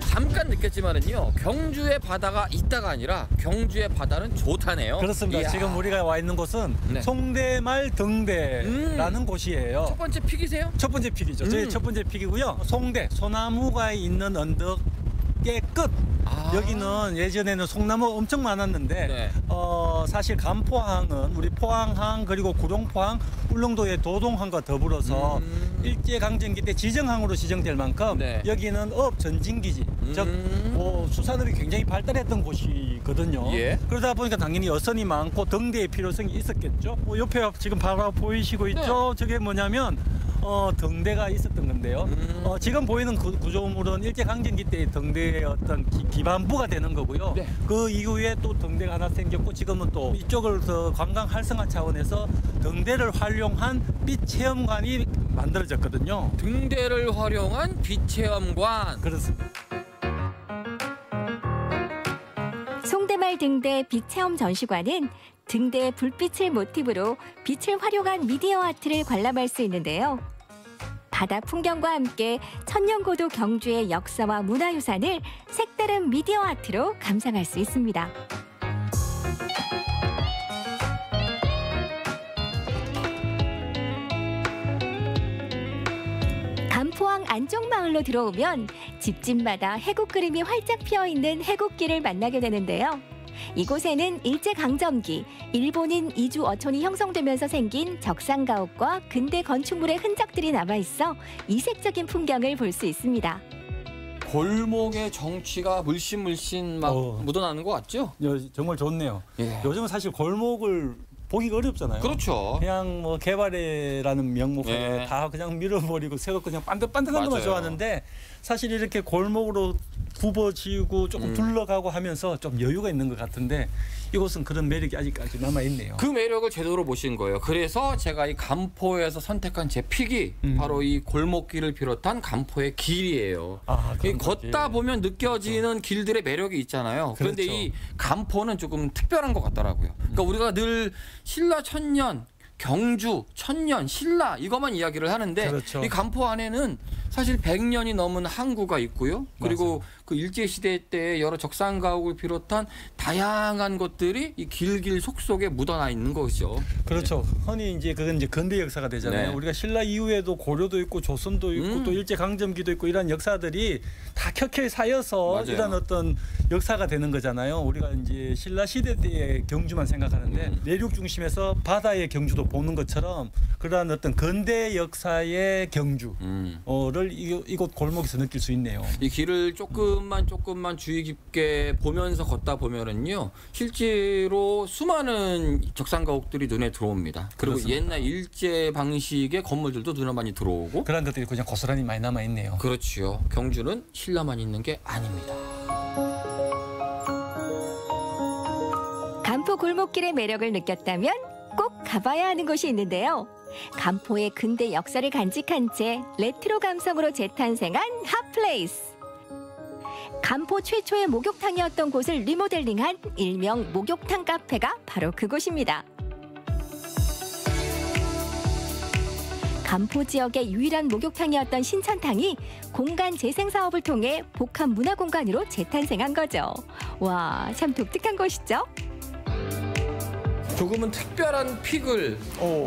Speaker 27: 잠깐 느꼈지만은요. 경주의 바다가 있다가 아니라 경주의 바다는 좋다네요.
Speaker 36: 그렇습니다.
Speaker 27: 이야.
Speaker 36: 지금 우리가 와 있는 곳은
Speaker 27: 네.
Speaker 36: 송대말 등대라는 곳이에요.
Speaker 27: 첫 번째 pick이세요?
Speaker 36: 첫 번째 pick이죠.
Speaker 27: 음.
Speaker 36: 저희 첫 번째 pick이고요. 송대, 소나무가 있는 언덕 의 끝.
Speaker 27: 아.
Speaker 36: 여기는 예전에는 소나무 엄청 많았는데
Speaker 27: 네.
Speaker 36: 어, 사실 감포항은 우리 포항항 그리고 구룡포항, 울릉도의 도동항과 더불어서
Speaker 27: 음.
Speaker 36: 일제강점기 때 지정항으로 지정될 만큼
Speaker 27: 네.
Speaker 36: 여기는 어업 전진기지, 즉
Speaker 27: 음.
Speaker 36: 뭐, 수산업이 굉장히 발달했던 곳이거든요.
Speaker 27: 예.
Speaker 36: 그러다 보니까 당연히 여선이 많고 등대의 필요성이 있었겠죠. 뭐 옆에 지금 바로 보이시고 있죠.
Speaker 27: 네.
Speaker 36: 저게 뭐냐면 어, 등대가 있었던 건데요.
Speaker 27: 음.
Speaker 36: 어, 지금 보이는 그 구조물은 일제강점기 때의 등대의 어떤 기, 반부가 되는 거고요.
Speaker 27: 네.
Speaker 36: 그 이후에 또 등대가 하나 생겼고 지금은 또 이쪽을 더 관광 활성화 차원에서 등대를 활용한 빛 체험관이 만들어졌거든요.
Speaker 27: 등대를 활용한 빛 체험관.
Speaker 36: 그렇습니다.
Speaker 19: 송대말 등대 빛 체험 전시관은 등대의 불빛을 모티브로 빛을 활용한 미디어 아트를 관람할 수 있는데요. 바다 풍경과 함께 천년고도 경주의 역사와 문화유산을 색다른 미디어 아트로 감상할 수 있습니다. 간포항 안쪽 마을로 들어오면 집집마다 해국 그림이 활짝 피어 있는 해국길을 만나게 되는데요. 이곳에는 일제강점기 일본인 이주 어촌이 형성되면서 생긴 적상가옥과 근대 건축물의 흔적들이 남아 있어 이색적인 풍경을 볼 수 있습니다.
Speaker 27: 골목의 정취가 물씬물씬 막
Speaker 36: 어.
Speaker 27: 묻어나는 것 같죠?
Speaker 36: 여- 정말 좋네요.
Speaker 27: 예.
Speaker 36: 요즘은 사실 골목을 보기가 어렵잖아요.
Speaker 27: 그렇죠.
Speaker 36: 그냥 뭐 개발이라는 명목하에
Speaker 27: 예.
Speaker 36: 다 그냥 밀어버리고 새거 그냥 반듯반듯한 것만. 좋아하는데 사실 이렇게 골목으로 굽어지고 조금
Speaker 27: 음.
Speaker 36: 둘러가고 하면서 좀 여유가 있는 것 같은데 이곳은 그런 매력이 아직까지 남아 있네요.
Speaker 27: 그 매력을 제대로 보신 거예요. 그래서 제가 이 간포에서 선택한 제 픽이 바로 이 골목길을 비롯한 간포의 길이에요. 이 걷다 보면 느껴지는 길들의 매력이 있잖아요. 그런데
Speaker 36: 그렇죠.
Speaker 27: 이 간포는 조금 특별한 것 같더라고요. 그러니까 우리가 늘 신라 천년 경주, 천년, 신라 이것만 이야기를 하는데
Speaker 36: 그렇죠.
Speaker 27: 이 간포 안에는 사실 100년이 넘은 항구가 있고요. 그리고 그 일제 시대 때 여러 적산 가옥을 비롯한 다양한 것들이 이 길길 속속에 묻어나 있는 것이죠.
Speaker 36: 그렇죠. 흔히 이제 그건 이제 근대 역사가 되잖아요.
Speaker 27: 네.
Speaker 36: 우리가 신라 이후에도 고려도 있고 조선도 있고
Speaker 27: 음.
Speaker 36: 또 일제 강점기도 있고 이런 역사들이 다 켜켜이 쌓여서
Speaker 27: 맞아요.
Speaker 36: 이런 어떤 역사가 되는 거잖아요. 우리가 이제 신라 시대 때의 경주만 생각하는데
Speaker 27: 음.
Speaker 36: 내륙 중심에서 바다의 경주도 보는 것처럼 그러한 어떤 근대 역사의 경주를 이, 이곳 골목에서 느낄 수 있네요.
Speaker 27: 이 길을 조금만 조금만 주의 깊게 보면서 걷다 보면은요 실제로 수많은 적산 가옥들이 눈에 들어옵니다. 그리고
Speaker 36: 그렇습니다.
Speaker 27: 옛날 일제 방식의 건물들도 눈에 많이 들어오고
Speaker 36: 그런 것들이 그냥 고스란히 많이 남아 있네요.
Speaker 27: 그렇지요. 경주는 신라만 있는 게 아닙니다.
Speaker 19: 감포 골목길의 매력을 느꼈다면 꼭 가봐야 하는 곳이 있는데요. 감포의 근대 역사를 간직한 채 레트로 감성으로 재탄생한 핫플레이스. 감포 최초의 목욕탕이었던 곳을 리모델링한 일명 목욕탕 카페가 바로 그곳입니다. 감포 지역의 유일한 목욕탕이었던 신천탕이 공간 재생 사업을 통해 복합 문화 공간으로 재탄생한 거죠. 와, 참 독특한 곳이죠?
Speaker 27: 조금은 특별한 픽을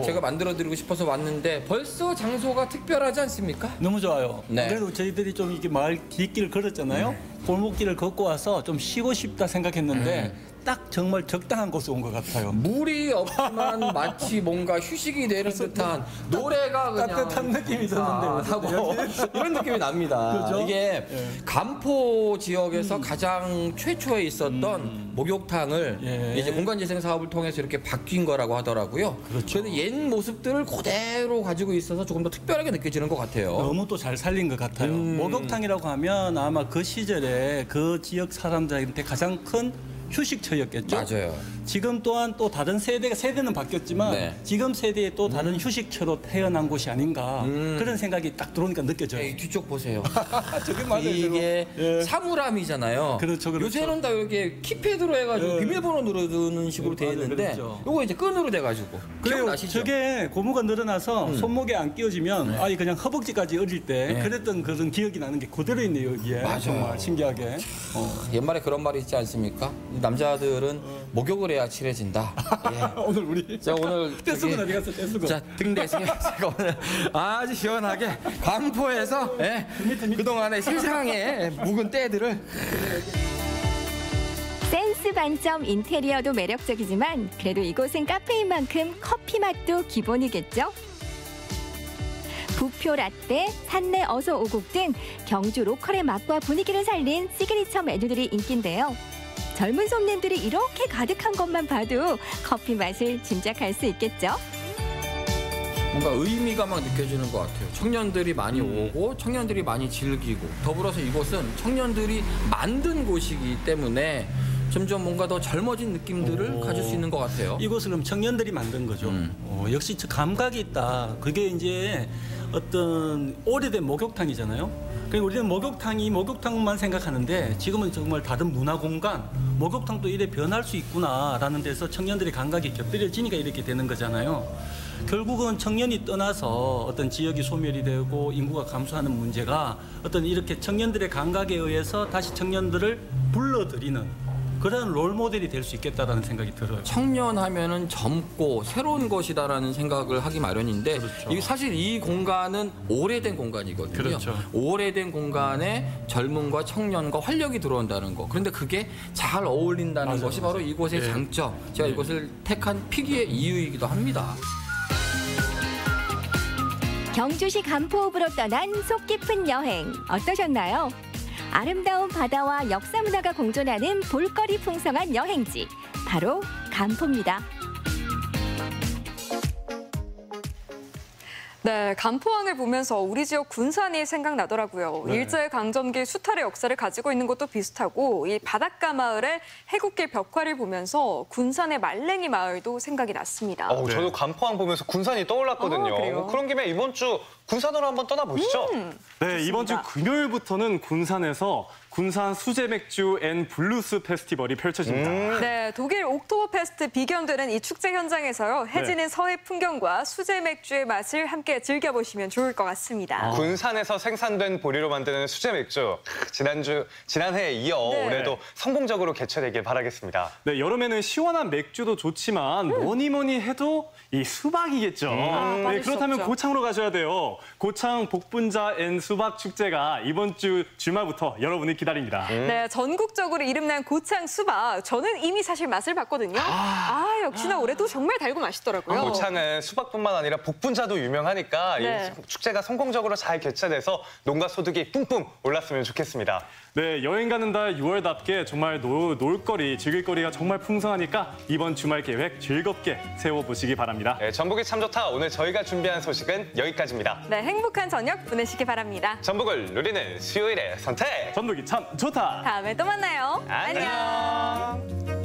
Speaker 27: 제가 만들어 드리고 싶어서 왔는데 벌써 장소가 특별하지 않습니까?
Speaker 36: 너무 좋아요.
Speaker 27: 네.
Speaker 36: 그래도 저희들이 좀 이렇게 마을 뒷길을 걸었잖아요. 골목길을 걷고 와서 좀 쉬고 싶다 생각했는데 딱 정말 적당한 곳에 온 것 같아요.
Speaker 27: 물이 없지만 마치 뭔가 휴식이 되는 듯한 노래가 그냥
Speaker 36: 따뜻한 느낌이 있었는데
Speaker 27: 아, 하고 이런 느낌이 납니다.
Speaker 36: 그죠?
Speaker 27: 이게
Speaker 36: 예.
Speaker 27: 간포 지역에서 가장 최초에 있었던 목욕탕을
Speaker 36: 예.
Speaker 27: 이제 공간재생 사업을 통해서 이렇게 바뀐 거라고 하더라고요. 그렇죠. 그래서 옛 모습들을 그대로 가지고 있어서 조금 더 특별하게 느껴지는 것 같아요.
Speaker 36: 너무 또 잘 살린 것 같아요.
Speaker 27: 음.
Speaker 36: 목욕탕이라고 하면 아마 그 시절에 그 지역 사람들한테 가장 큰 휴식처였겠죠.
Speaker 27: 맞아요.
Speaker 36: 지금 또한 또 다른 세대가 세대는 바뀌었지만
Speaker 27: 네.
Speaker 36: 지금 세대에 또 다른 휴식처로 태어난 곳이 아닌가 그런 생각이 딱 들어오니까 느껴져요.
Speaker 27: 이 뒤쪽 보세요.
Speaker 36: 저게 맞아요.
Speaker 27: 이게.
Speaker 36: 예.
Speaker 27: 사물함이잖아요.
Speaker 36: 그렇죠, 그렇죠.
Speaker 27: 요새는 다 이렇게 키패드로 해가지고
Speaker 36: 예.
Speaker 27: 비밀번호 누르는 식으로 돼
Speaker 36: 맞아요,
Speaker 27: 있는데
Speaker 36: 그렇죠.
Speaker 27: 요거 이제 끈으로 돼가지고
Speaker 36: 그래요. 저게 고무가 늘어나서
Speaker 27: 음.
Speaker 36: 손목에 안 끼워지면
Speaker 27: 네.
Speaker 36: 아예 그냥 허벅지까지 어릴 때
Speaker 27: 네.
Speaker 36: 그랬던 그런 기억이 나는 게 그대로 있네요 여기에.
Speaker 27: 맞아요.
Speaker 36: 정말 신기하게. 어.
Speaker 27: 옛말에 그런 말이 있지 않습니까? 남자들은 목욕을 해야 칠해진다. 예.
Speaker 36: 오늘 우리
Speaker 27: 자 오늘
Speaker 36: 떼수건 어디 갔어 떼수건.
Speaker 27: 자 등대세요. 제가 오늘 아주 시원하게 강포에서 예, 그동안의 세상에 묵은 때들을
Speaker 19: 센스 만점 인테리어도 매력적이지만 그래도 이곳은 카페인 만큼 커피 맛도 기본이겠죠? 부표 라떼, 산내 어서 오곡 등 경주 로컬의 맛과 분위기를 살린 시그니처 메뉴들이 인기인데요. 젊은 손님들이 이렇게 가득한 것만 봐도 커피 맛을 짐작할 수 있겠죠?
Speaker 27: 뭔가 의미가 막 느껴지는 것 같아요. 청년들이 많이 오고 청년들이 많이 즐기고 더불어서 이곳은 청년들이 만든 곳이기 때문에 점점 뭔가 더 젊어진 느낌들을
Speaker 36: 오.
Speaker 27: 가질 수 있는 것 같아요.
Speaker 36: 이곳은 그럼 청년들이 만든 거죠.
Speaker 27: 음.
Speaker 36: 어, 역시 저 감각이 있다. 그게 이제 어떤 오래된 목욕탕이잖아요. 그러니까 우리는 목욕탕이 목욕탕만 생각하는데 지금은 정말 다른 문화 공간, 목욕탕도 이래 변할 수 있구나라는 데서 청년들의 감각이 곁들여지니까 이렇게 되는 거잖아요. 결국은 청년이 떠나서 어떤 지역이 소멸이 되고 인구가 감소하는 문제가 어떤 이렇게 청년들의 감각에 의해서 다시 청년들을 불러들이는 그런 롤 모델이 될 수 있겠다라는 생각이 들어요.
Speaker 27: 청년 하면은 젊고 새로운 것이다라는 생각을 하기 마련인데 이게 사실 이 공간은 오래된 공간이거든요.
Speaker 36: 그렇죠.
Speaker 27: 오래된 공간에 젊음과 청년과 활력이 들어온다는 거. 그런데 그게 잘 어울린다는
Speaker 36: 맞아요,
Speaker 27: 것이 바로. 이곳의
Speaker 36: 예.
Speaker 27: 장점. 제가
Speaker 36: 예.
Speaker 27: 이곳을 택한 피기의 이유이기도 합니다.
Speaker 19: 경주시 간포읍으로 떠난 속 깊은 여행 어떠셨나요? 아름다운 바다와 역사 문화가 공존하는 볼거리 풍성한 여행지 바로 간포입니다.
Speaker 2: 네, 간포항을 보면서 우리 지역 군산이 생각나더라고요.
Speaker 3: 네.
Speaker 2: 일제 강점기 수탈의 역사를 가지고 있는 것도 비슷하고 이 바닷가 마을의 해국길 벽화를 보면서 군산의 말랭이 마을도 생각이 났습니다.
Speaker 3: 어, 저도 감포항 보면서 군산이 떠올랐거든요.
Speaker 2: 어?
Speaker 3: 뭐 그런 김에 이번 주 군산으로 한번 떠나보시죠.
Speaker 1: 네, 이번 주 금요일부터는 군산에서 군산 수제 맥주 앤 블루스 페스티벌이 펼쳐집니다.
Speaker 2: 네, 독일 옥토버 페스트 비견되는 이 축제 현장에서요. 해지는 서해 풍경과 수제 맥주의 맛을 함께 즐겨보시면 좋을 것 같습니다.
Speaker 3: 군산에서 생산된 보리로 만드는 수제 맥주. 지난주 지난해에 이어
Speaker 2: 네.
Speaker 3: 올해도 성공적으로 개최되길 바라겠습니다.
Speaker 1: 네, 여름에는 시원한 맥주도 좋지만 뭐니 뭐니 해도 이 수박이겠죠.
Speaker 2: 아,
Speaker 1: 네, 그렇다면. 고창으로 가셔야 돼요. 고창 복분자 앤 수박 축제가 이번 주 주말부터 여러분을 기다립니다.
Speaker 2: 네, 전국적으로 이름난 고창 수박. 저는 이미 사실 맛을 봤거든요. 아, 역시나 올해도 정말 달고 맛있더라고요.
Speaker 3: 고창은 수박뿐만 아니라 복분자도 유명하니까
Speaker 2: 네.
Speaker 3: 이 축제가 성공적으로 잘 개최돼서 농가 소득이 뿡뿡 올랐으면 좋겠습니다.
Speaker 1: 네, 여행 가는 달 6월답게 정말 노, 놀거리, 즐길거리가 정말 풍성하니까 이번 주말 계획 즐겁게 세워보시기 바랍니다.
Speaker 3: 네, 전북이 참 좋다. 오늘 저희가 준비한 소식은 여기까지입니다.
Speaker 2: 네, 행복한 저녁 보내시기 바랍니다.
Speaker 3: 전북을 누리는 수요일의 선택.
Speaker 1: 전북이 참 좋다.
Speaker 2: 다음에 또 만나요.
Speaker 3: 안녕.